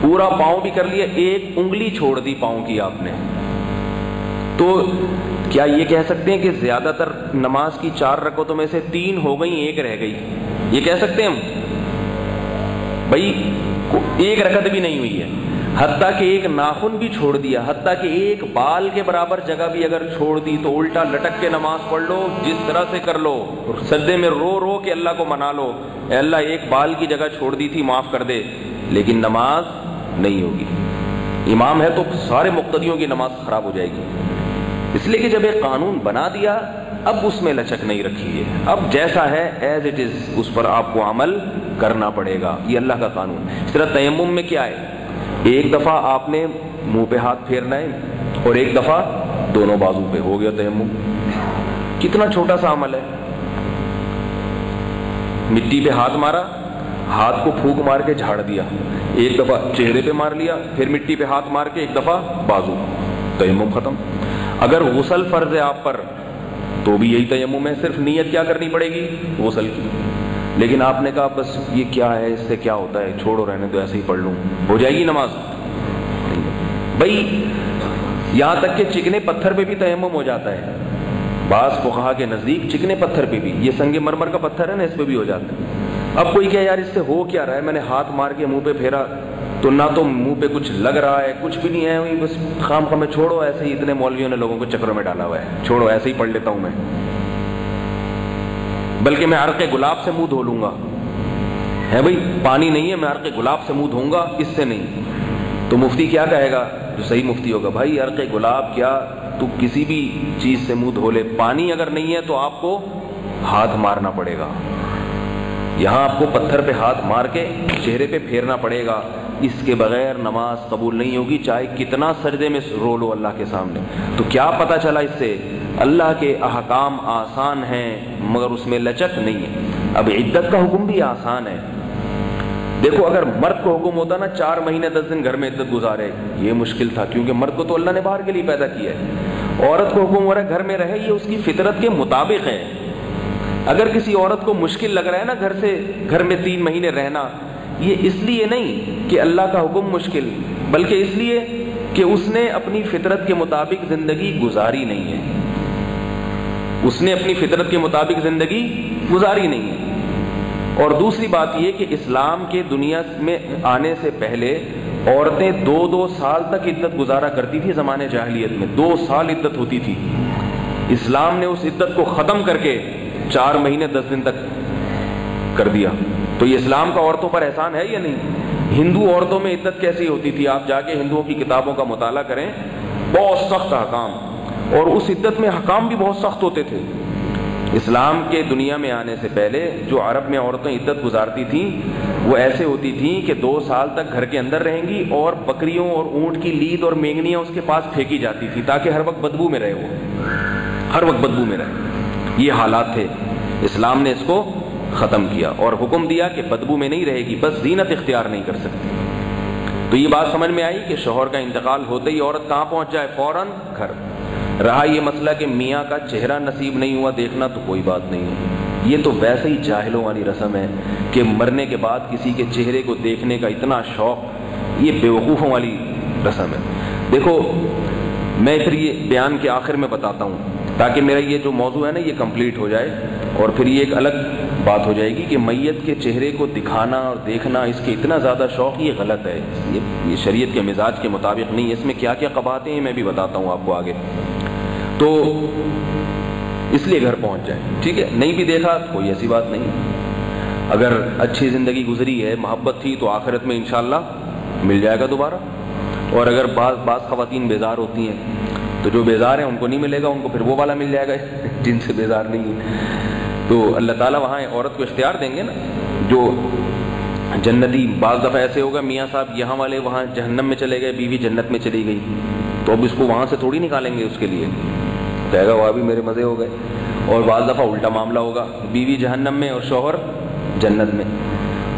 پورا پاؤں بھی کر لیا ایک انگلی چھوڑ دی پاؤں کی آپ نے۔ تو کیا یہ کہہ سکتے ہیں کہ زیادہ تر نماز کی چار رکعتوں میں سے تین ہو گئی ایک رہ گئی؟ یہ کہہ سکتے ہیں ہم؟ بھائی ایک رکعت بھی نہیں ہوئی ہے۔ حتیٰ کہ ایک ناخن بھی چھوڑ دیا، حتیٰ کہ ایک بال کے برابر جگہ بھی اگر چھوڑ دی تو الٹا لٹک کے نماز پڑھ لو، جس طرح سے کر لو سدے میں رو رو کے اللہ کو منا لو۔ اے اللہ، ایک بال کی جگہ چھوڑ دی تھی، معاف کر دے۔ لیکن نماز نہیں ہوگی۔ امام ہے تو سارے مقتدیوں کی نماز خراب ہو جائے گی۔ اس لیے کہ جب ایک قانون بنا دیا، اب اس میں لچک نہیں رکھی ہے۔ اب جیسا ہے ایز اٹ از اس پر آپ کو عمل کرنا پڑے گا۔ یہ اللہ کا قانون اس طرح تیمم میں کیا ہے؟ ایک دفعہ آپ نے منہ پہ ہاتھ پھیرنا ہے اور ایک دفعہ دونوں بازو پہ ہو گیا تیمم۔ کتنا چھوٹا سا عمل ہے۔ مٹی پہ ہاتھ مارا، ہاتھ کو پھونک مار کے جھاڑ دیا۔ ایک دفعہ چہرے پہ مار لیا، پھر مٹی پہ ہاتھ مار کے ایک دفعہ بازو۔ تیمم ختم۔ اگر غسل فرض ہے آپ پر، تو بھی یہی تیمم ہے، صرف نیت کیا کرنی پڑے گی؟ غسل کی۔ لیکن آپ نے کہا، بس یہ کیا ہے، اس سے کیا ہوتا ہے؟ چھوڑو، رہنے تو ایسے ہی پڑھ لوں۔ ہو جائے گی نماز؟ بھائی، یہاں تک کہ چکنے پتھر پہ بھی تیمم ہو جاتا ہے۔ بعض فقہا کے نزدیک چکنے پتھر پہ بھی، یہ سنگ مرمر کا پتھر ہے نا، اس پہ بھی ہو جاتا ہے۔ اب کوئی کہا یار، اس سے ہو کیا رہا ہے؟ میں نے ہاتھ مار کے منہ پہ پھیرا۔ تو نہ تو منہ پہ کچھ لگ رہا ہے، کچھ بھی نہیں ہے بس خام خام میں چھوڑو، ایسے ہی اتنے مولویوں نے لوگوں کو چکروں میں ڈالا ہوا ہے۔ چھوڑو، ایسے ہی پڑھ لیتا ہوں میں۔ بلکہ میں عرق گلاب سے منہ دھو لوں گا۔ ہے بھائی، پانی نہیں ہے، میں عرق گلاب سے منہ دھوں گا، اس سے نہیں۔ تو مفتی کیا کہے گا؟ جو صحیح مفتی ہوگا، بھائی، عرق گلاب کیا تو کسی بھی چیز سے منہ دھو لے۔ پانی اگر نہیں ہے تو آپ کو ہاتھ مارنا پڑے گا۔ یہاں آپ کو پتھر پہ ہاتھ مار کے چہرے پہ پھیرنا پڑے گا۔ اس کے بغیر نماز قبول نہیں ہوگی، چاہے کتنا سجدے میں رو لو اللہ کے سامنے۔ تو کیا پتا چلا اس سے؟ اللہ کے احکام آسان ہیں، مگر اس میں لچک نہیں ہے۔ اب عدت کا حکم بھی آسان ہے۔ دیکھو، اگر مرد کو حکم ہوتا نا، چار مہینے دس دن گھر میں عدت گزارے، یہ مشکل تھا، کیونکہ مرد کو تو اللہ نے باہر کے لیے پیدا کیا ہے۔ عورت کو حکم ہو رہا ہے گھر میں رہے، یہ اس کی فطرت کے مطابق ہے۔ اگر کسی عورت کو مشکل لگ رہا ہے نا، گھر سے، گھر میں تین مہینے رہنا یہ اس لیے نہیں کہ اللہ کا حکم مشکل، بلکہ اس لیے کہ اس نے اپنی فطرت کے مطابق زندگی گزاری نہیں ہے۔ اس نے اپنی فطرت کے مطابق زندگی گزاری نہیں ہے۔ اور دوسری بات یہ کہ اسلام کے دنیا میں آنے سے پہلے عورتیں دو دو سال تک عدت گزارا کرتی تھی زمانے جاہلیت میں۔ دو سال عدت ہوتی تھی۔ اسلام نے اس عدت کو ختم کر کے چار مہینے، دس دن تک کر دیا۔ تو یہ اسلام کا عورتوں پر احسان ہے یا نہیں؟ ہندو عورتوں میں عدت کیسی ہوتی تھی؟ آپ جا کے ہندوؤں کی کتابوں کا مطالعہ کریں، بہت سخت حکام اور اس عدت میں حکام بھی بہت سخت ہوتے تھے۔ اسلام کے دنیا میں آنے سے پہلے جو عرب میں عورتیں عدت گزارتی تھیں، وہ ایسے ہوتی تھیں کہ دو سال تک گھر کے اندر رہیں گی اور بکریوں اور اونٹ کی لید اور مینگنیاں اس کے پاس پھینکی جاتی تھی تاکہ ہر وقت بدبو میں رہے وہ۔ ہر وقت بدبو میں رہے۔ یہ حالات تھے۔ اسلام نے اس کو ختم کیا اور حکم دیا کہ بدبو میں نہیں رہے گی، بس زینت اختیار نہیں کر سکتی۔ تو یہ بات سمجھ میں آئی کہ شوہر کا انتقال ہوتے ہی عورت کہاں پہنچ جائے؟ فوراً گھر۔ رہا یہ مسئلہ کہ میاں کا چہرہ نصیب نہیں ہوا دیکھنا تو کوئی بات نہیں۔ ہے یہ تو ویسے ہی جاہلوں والی رسم ہے کہ مرنے کے بعد کسی کے چہرے کو دیکھنے کا اتنا شوق، یہ بیوقوفوں والی رسم ہے۔ دیکھو، میں پھر یہ بیان کے آخر میں بتاتا ہوں تاکہ میرا یہ جو موضوع ہے نا، یہ کمپلیٹ ہو جائے اور پھر یہ ایک الگ بات ہو جائے گی کہ میت کے چہرے کو دکھانا اور دیکھنا اس کے اتنا زیادہ شوق یہ غلط ہے۔ یہ شریعت کے مزاج کے مطابق نہیں، اس میں کیا کیا قباتے ہیں، میں بھی بتاتا ہوں آپ کو آگے۔ تو اس لیے گھر پہنچ جائے ٹھیک ہے؟ نہیں بھی دیکھا کوئی ایسی بات نہیں۔ اگر اچھی زندگی گزری ہے، محبت تھی تو آخرت میں انشاءاللہ مل جائے گا دوبارہ۔ اور اگر بعض بعض خواتین بیزار ہوتی ہیں، تو جو بیزار ہیں ان کو نہیں ملے گا، ان کو پھر وہ والا مل جائے گا۔ جن سے بیزار نہیں ہے تو اللہ تعالیٰ وہاں عورت کو اختیار دیں گے نا، جو جنتی بعض دفعہ ایسے ہوگا، میاں صاحب یہاں والے وہاں جہنم میں چلے گئے، بیوی جنت میں چلی گئی، تو اب اس کو وہاں سے تھوڑی نکالیں گے اس کے لیے۔ کہے گا وہاں بھی میرے مزے ہو گئے۔ اور بعض دفعہ الٹا معاملہ ہوگا، بیوی جہنم میں اور شوہر جنت میں۔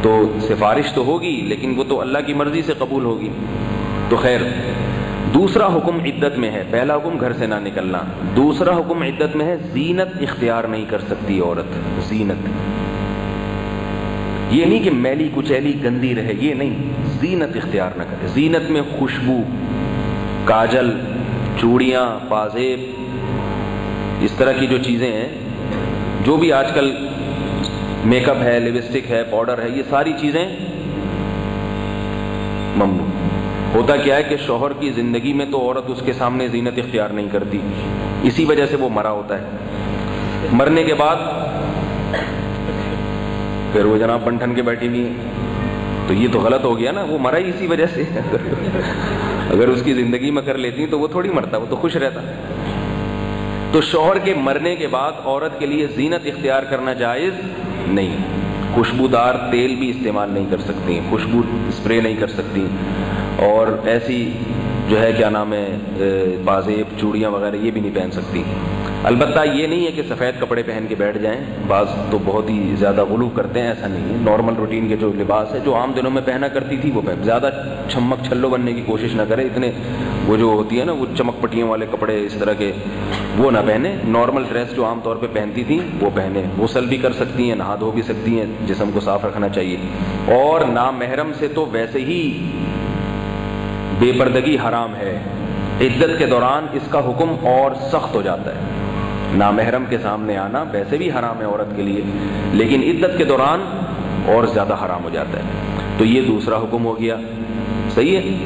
تو سفارش تو ہوگی، لیکن وہ تو اللہ کی مرضی سے قبول ہوگی۔ تو خیر دوسرا حکم عدت میں ہے، پہلا حکم گھر سے نہ نکلنا۔ دوسرا حکم عدت میں ہے، زینت اختیار نہیں کر سکتی عورت، زینت۔ یہ نہیں کہ میلی کچیلی گندی رہے، یہ نہیں۔ زینت اختیار نہ کرے۔ زینت میں خوشبو، کاجل، چوڑیاں، پازیب، اس طرح کی جو چیزیں ہیں، جو بھی آج کل میک اپ ہے لپسٹک ہے، پاؤڈر ہے، یہ ساری چیزیں ممنوع۔ ہوتا کیا ہے کہ شوہر کی زندگی میں تو عورت اس کے سامنے زینت اختیار نہیں کرتی، اسی وجہ سے وہ مرا ہوتا ہے۔ مرنے کے بعد پھر وہ جناب بنٹھن کے بیٹھی ہوئی تو یہ تو غلط ہو گیا نا، وہ مرا ہی اسی وجہ سے۔ اگر اس کی زندگی میں کر لیتی تو وہ تھوڑی مرتا، وہ تو خوش رہتا۔ تو شوہر کے مرنے کے بعد عورت کے لیے زینت اختیار کرنا جائز نہیں۔ خوشبودار تیل بھی استعمال نہیں کر سکتی، خوشبو اسپرے نہیں کر سکتی۔ اور ایسی جو ہے کیا نام ہے بازیب چوڑیاں وغیرہ یہ بھی نہیں پہن سکتی۔ البتہ یہ نہیں ہے کہ سفید کپڑے پہن کے بیٹھ جائیں۔ بعض تو بہت ہی زیادہ غلو کرتے ہیں، ایسا نہیں ہے۔ نارمل روٹین کے جو لباس ہے، جو عام دنوں میں پہنا کرتی تھی، وہ پہن۔ زیادہ چھمک چھلو بننے کی کوشش نہ کرے۔ اتنے وہ جو ہوتی ہے نا، وہ چمک پٹیوں والے کپڑے اس طرح کے، وہ نہ پہنے۔ نارمل ڈریس جو عام طور پہ پہنتی تھیں وہ پہنے۔ غسل بھی کر سکتی ہیں، نہا دھو بھی سکتی ہیں، جسم کو صاف رکھنا چاہیے۔ اور نامحرم سے تو ویسے ہی بے پردگی حرام ہے۔ عدت کے دوران اس کا حکم اور سخت ہو جاتا ہے۔ نامحرم کے سامنے آنا ویسے بھی حرام ہے عورت کے لیے، لیکن عدت کے دوران اور زیادہ حرام ہو جاتا ہے۔ تو یہ دوسرا حکم ہو گیا۔ صحیح ہے؟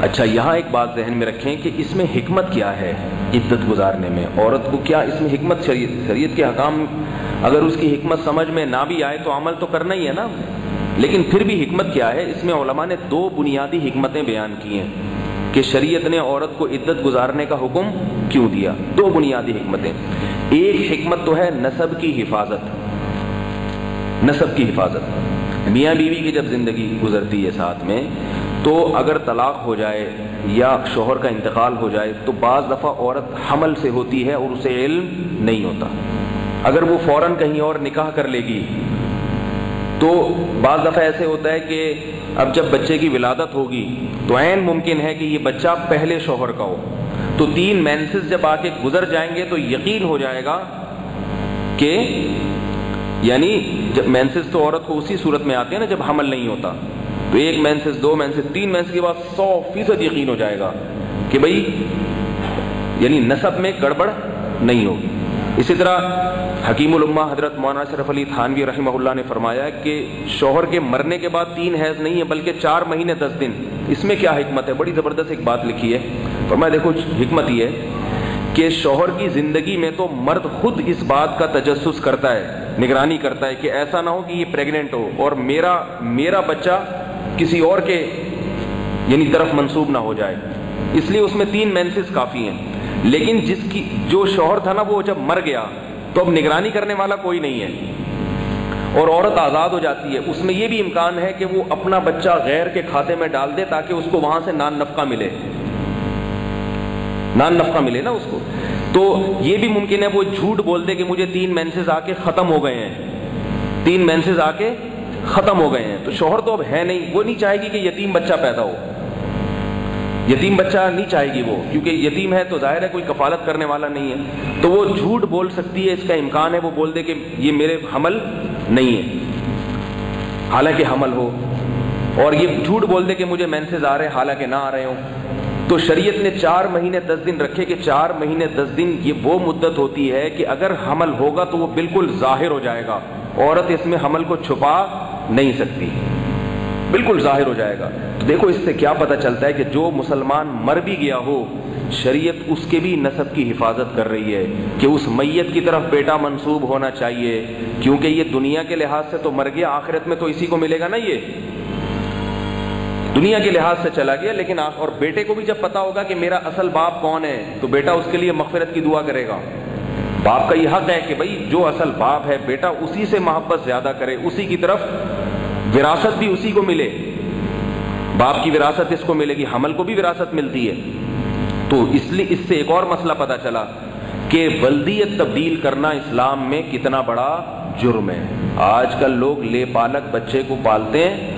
اچھا یہاں ایک بات ذہن میں رکھیں کہ اس میں حکمت کیا ہے عدت گزارنے میں؟ عورت کو کیا اس میں حکمت شریعت شریعت کے حکام، اگر اس کی حکمت سمجھ میں نہ بھی آئے تو عمل تو کرنا ہی ہے نا۔ لیکن پھر بھی حکمت کیا ہے؟ اس میں علماء نے دو بنیادی حکمتیں بیان کی ہیں کہ شریعت نے عورت کو عدت گزارنے کا حکم کیوں دیا؟ دو بنیادی حکمتیں۔ ایک حکمت تو ہے نصب کی حفاظت۔ نصب کی حفاظت۔ میاں بیوی کی جب زندگی گزرتی ہے ساتھ میں، تو اگر طلاق ہو جائے یا شوہر کا انتقال ہو جائے، تو بعض دفعہ عورت حمل سے ہوتی ہے اور اسے علم نہیں ہوتا۔ اگر وہ فوراً کہیں اور نکاح کر لے گی تو بعض دفعہ ایسے ہوتا ہے کہ اب جب بچے کی ولادت ہوگی تو عین ممکن ہے کہ یہ بچہ پہلے شوہر کا ہو۔ تو تین مینسز جب آ کے گزر جائیں گے تو یقین ہو جائے گا کہ یعنی جب مینسز تو عورت کو اسی صورت میں آتے ہیں نا جب حمل نہیں ہوتا۔ تو ایک مینسز، دو مینسز، تین مینسز کے بعد سو فیصد یقین ہو جائے گا کہ بھائی یعنی نصب میں گڑبڑ نہیں ہوگی۔ اسی طرح حکیم الامہ حضرت مولانا شرف علی تھانوی رحمہ اللہ نے فرمایا کہ شوہر کے مرنے کے بعد تین حیض نہیں ہے بلکہ چار مہینے دس دن۔ اس میں کیا حکمت ہے؟ بڑی زبردست ایک بات لکھی ہے۔ فرمایا دیکھو، حکمت یہ ہے کہ شوہر کی زندگی میں تو مرد خود اس بات کا تجسس کرتا ہے، نگرانی کرتا ہے کہ ایسا نہ ہو کہ یہ پریگننٹ ہو اور میرا میرا بچہ کسی اور کے یعنی طرف منسوب نہ ہو جائے۔ اس لیے اس میں تین مینسز کافی ہیں۔ لیکن جس کی جو شوہر تھا نا وہ جب مر گیا، تو اب نگرانی کرنے والا کوئی نہیں ہے۔ اور عورت آزاد ہو جاتی ہے۔ اس میں یہ بھی امکان ہے کہ وہ اپنا بچہ غیر کے کھاتے میں ڈال دے تاکہ اس کو وہاں سے نان نفقہ ملے۔ نان نفقہ ملے نا اس کو۔ تو یہ بھی ممکن ہے وہ جھوٹ بول دے کہ مجھے تین مینسز آ کے ختم ہو گئے ہیں۔ تین مینسز آ کے ختم ہو گئے ہیں۔ تو شوہر تو اب ہے نہیں، وہ نہیں چاہے گی کہ یتیم بچہ پیدا ہو۔ یتیم بچہ نہیں چاہے گی وہ، کیونکہ یتیم ہے تو ظاہر ہے کوئی کفالت کرنے والا نہیں ہے۔ تو وہ جھوٹ بول سکتی ہے، اس کا امکان ہے وہ بول دے کہ یہ میرے حمل نہیں ہے۔ حالانکہ حمل ہو۔ اور یہ جھوٹ بول دے کہ مجھے مینسز آ رہے ہیں حالانکہ نہ آ رہے ہوں۔ تو شریعت نے چار مہینے، دس دن رکھے کہ چار مہینے، دس دن یہ وہ مدت ہوتی ہے کہ اگر حمل ہوگا تو وہ بالکل ظاہر ہو جائے گا۔ عورت اس میں حمل کو چھپا نہیں سکتی۔ بالکل ظاہر ہو جائے گا۔ تو دیکھو، اس سے کیا پتہ چلتا ہے کہ جو مسلمان مر بھی گیا ہو، شریعت اس کے بھی نصب کی حفاظت کر رہی ہے کہ اس میت کی طرف بیٹا منسوب ہونا چاہیے۔ کیونکہ یہ دنیا کے لحاظ سے تو مر گیا، آخرت میں تو اسی کو ملے گا نا یہ۔ دنیا کے لحاظ سے چلا گیا، لیکن اور بیٹے کو بھی جب پتا ہوگا کہ میرا اصل باپ کون ہے، تو بیٹا اس کے لیے مغفرت کی دعا کرے گا۔ باپ کا یہ حق ہے کہ بھائی، جو اصل باپ ہے، بیٹا اسی سے محبت زیادہ کرے، اسی کی طرف وراثت بھی اسی کو ملے۔ باپ کی وراثت اس کو ملے گی، حمل کو بھی وراثت ملتی ہے۔ تو اس لیے اس سے ایک اور مسئلہ پتا چلا کہ ولدیت تبدیل کرنا اسلام میں کتنا بڑا جرم ہے۔ آج کل لوگ لے پالک بچے کو پالتے ہیں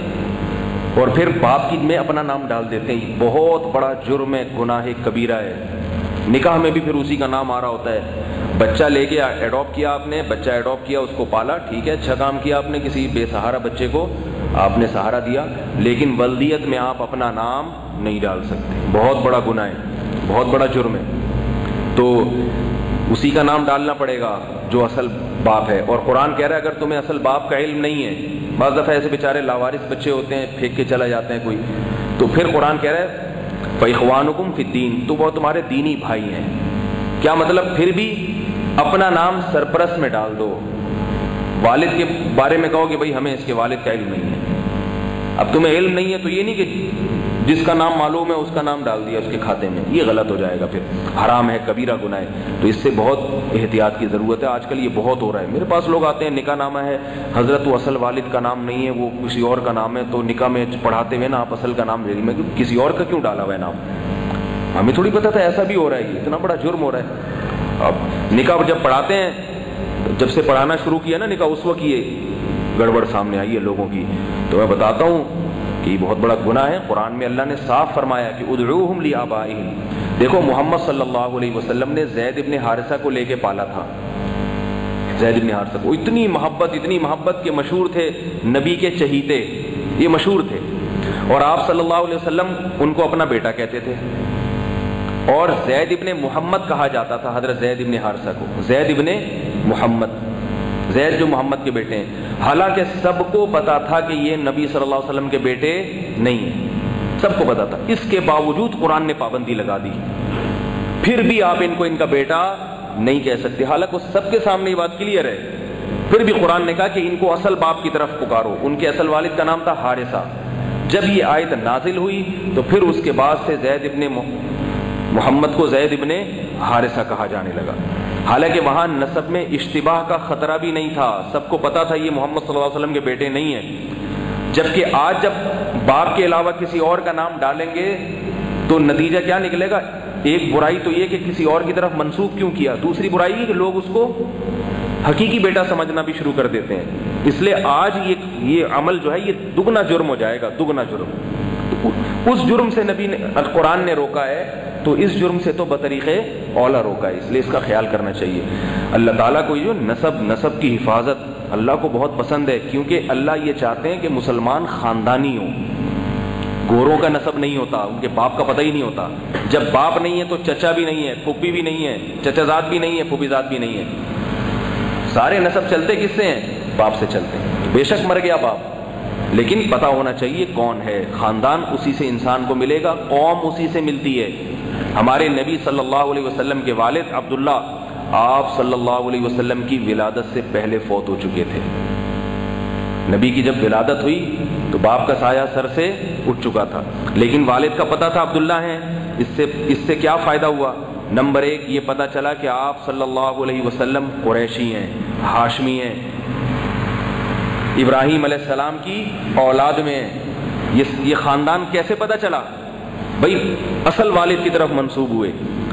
اور پھر باپ کی میں اپنا نام ڈال دیتے ہیں۔ بہت بڑا جرم ہے، گناہ کبیرہ ہے۔ نکاح میں بھی پھر اسی کا نام آ رہا ہوتا ہے۔ بچہ لے کے ایڈاپٹ کیا آپ نے، بچہ ایڈاپٹ کیا، اس کو پالا، ٹھیک ہے اچھا کام کیا آپ نے کسی بے سہارا بچے کو، آپ نے سہارا دیا، لیکن ولدیت میں آپ اپنا نام نہیں ڈال سکتے۔ بہت بڑا گناہ ہے، بہت بڑا جرم ہے۔ تو اسی کا نام ڈالنا پڑے گا جو اصل باپ ہے۔ اور قرآن کہہ رہا ہے، اگر تمہیں اصل باپ کا علم نہیں ہے، بعض دفعہ ایسے بیچارے لاوارث بچے ہوتے ہیں، پھینک کے چلا جاتے ہیں کوئی۔ تو پھر قرآن کہہ رہا ہے فیخوان حکم فدین تو وہ تمہارے دینی بھائی ہیں۔ کیا مطلب؟ پھر بھی اپنا نام سرپرست میں ڈال دو۔ والد کے بارے میں کہو کہ بھائی ہمیں اس کے والد کا علم نہیں ہے۔ اب تمہیں علم نہیں ہے تو یہ نہیں کہ جس کا نام معلوم ہے اس کا نام ڈال دیا اس کے کھاتے میں۔ یہ غلط ہو جائے گا پھر۔ حرام ہے، کبیرہ گناہ ہے۔ تو اس سے بہت احتیاط کی ضرورت ہے۔ آج کل یہ بہت ہو رہا ہے۔ میرے پاس لوگ آتے ہیں، نکاح نامہ ہے۔ حضرت وہ اصل والد کا نام نہیں ہے، وہ کسی اور کا نام ہے۔ تو نکاح میں پڑھاتے ہوئے نا آپ اصل کا نام لے لی میں کسی اور کا کیوں ڈالا ہوا ہے نام؟ ہمیں تھوڑی پتا تھا، ایسا بھی ہو رہا ہے۔ اتنا بڑا جرم ہو رہا ہے۔ اب نکاح جب پڑھاتے ہیں، جب سے پڑھانا شروع کیا نا نکاح، اس وقت یہ گڑبڑ سامنے آئی ہے لوگوں کی۔ تو میں بتاتا ہوں کہ یہ بہت بڑا گناہ ہے۔ قرآن میں اللہ نے صاف فرمایا کہ ادعوہم لی آبائہم دیکھو، محمد صلی اللہ علیہ وسلم نے زید ابن حارثہ کو لے کے پالا تھا۔ زید ابن حارثہ کو۔ اتنی محبت اتنی محبت کے مشہور تھے نبی کے چہیتے۔ یہ مشہور تھے۔ اور آپ صلی اللہ علیہ وسلم ان کو اپنا بیٹا کہتے تھے۔ اور زید ابن محمد کہا جاتا تھا، حضرت زید ابن حارثہ کو۔ زید ابن محمد۔ زید جو محمد کے بیٹے ہیں۔ حالانکہ سب کو پتا تھا کہ یہ نبی صلی اللہ علیہ وسلم کے بیٹے نہیں ہیں۔ سب کو پتا تھا۔ اس کے باوجود قرآن نے پابندی لگا دی۔ پھر بھی آپ ان کو ان کا بیٹا نہیں کہہ سکتے۔ حالانکہ سب کے سامنے یہ بات کلیئر ہے۔ پھر بھی قرآن نے کہا کہ ان کو اصل باپ کی طرف پکارو۔ ان کے اصل والد کا نام تھا حارثہ۔ جب یہ آیت نازل ہوئی تو پھر اس کے بعد سے زید ابن محمد محمد کو زید ابن حارثہ کہا جانے لگا۔ حالانکہ وہاں نصب میں اشتباہ کا خطرہ بھی نہیں تھا۔ سب کو پتا تھا یہ محمد صلی اللہ علیہ وسلم کے بیٹے نہیں ہیں۔ جبکہ آج جب باپ کے علاوہ کسی اور کا نام ڈالیں گے، تو نتیجہ کیا نکلے گا؟ ایک برائی تو یہ کہ کسی اور کی طرف منسوخ کیوں کیا؟ دوسری برائی یہ کہ لوگ اس کو حقیقی بیٹا سمجھنا بھی شروع کر دیتے ہیں۔ اس لیے آج یہ یہ عمل جو ہے، یہ دگنا جرم ہو جائے گا، دگنا جرم۔ اس جرم سے نبی نے قرآن نے روکا ہے، تو اس جرم سے تو بطریق اولا روکا ہے، اس لیے اس کا خیال کرنا چاہیے۔ اللہ تعالیٰ کو جو نصب نصب کی حفاظت اللہ کو بہت پسند ہے، کیونکہ اللہ یہ چاہتے ہیں کہ مسلمان خاندانی ہوں۔ گوروں کا نصب نہیں ہوتا، ان کے باپ کا پتہ ہی نہیں ہوتا۔ جب باپ نہیں ہے تو چچا بھی نہیں ہے، پھپھی بھی نہیں ہے، چچا زاد بھی نہیں ہے پھوپھی زاد بھی نہیں ہے۔ سارے نصب چلتے کس سے ہیں؟ باپ سے چلتے ہیں۔ بے شک مر گیا باپ۔ لیکن پتا ہونا چاہیے کون ہے۔ خاندان اسی سے انسان کو ملے گا، قوم اسی سے ملتی ہے۔ ہمارے نبی صلی اللہ علیہ وسلم کے والد عبداللہ، آپ صلی اللہ علیہ وسلم کی ولادت سے پہلے فوت ہو چکے تھے۔ نبی کی جب ولادت ہوئی تو باپ کا سایہ سر سے اٹھ چکا تھا۔ لیکن والد کا پتہ تھا عبداللہ ہیں۔ اس سے اس سے کیا فائدہ ہوا؟ نمبر ایک، یہ پتہ چلا کہ آپ صلی اللہ علیہ وسلم قریشی ہیں، ہاشمی ہیں۔ ابراہیم علیہ السلام کی اولاد میں یہ خاندان کیسے پتہ چلا؟ بھائی اصل والد کی طرف منسوب ہوئے۔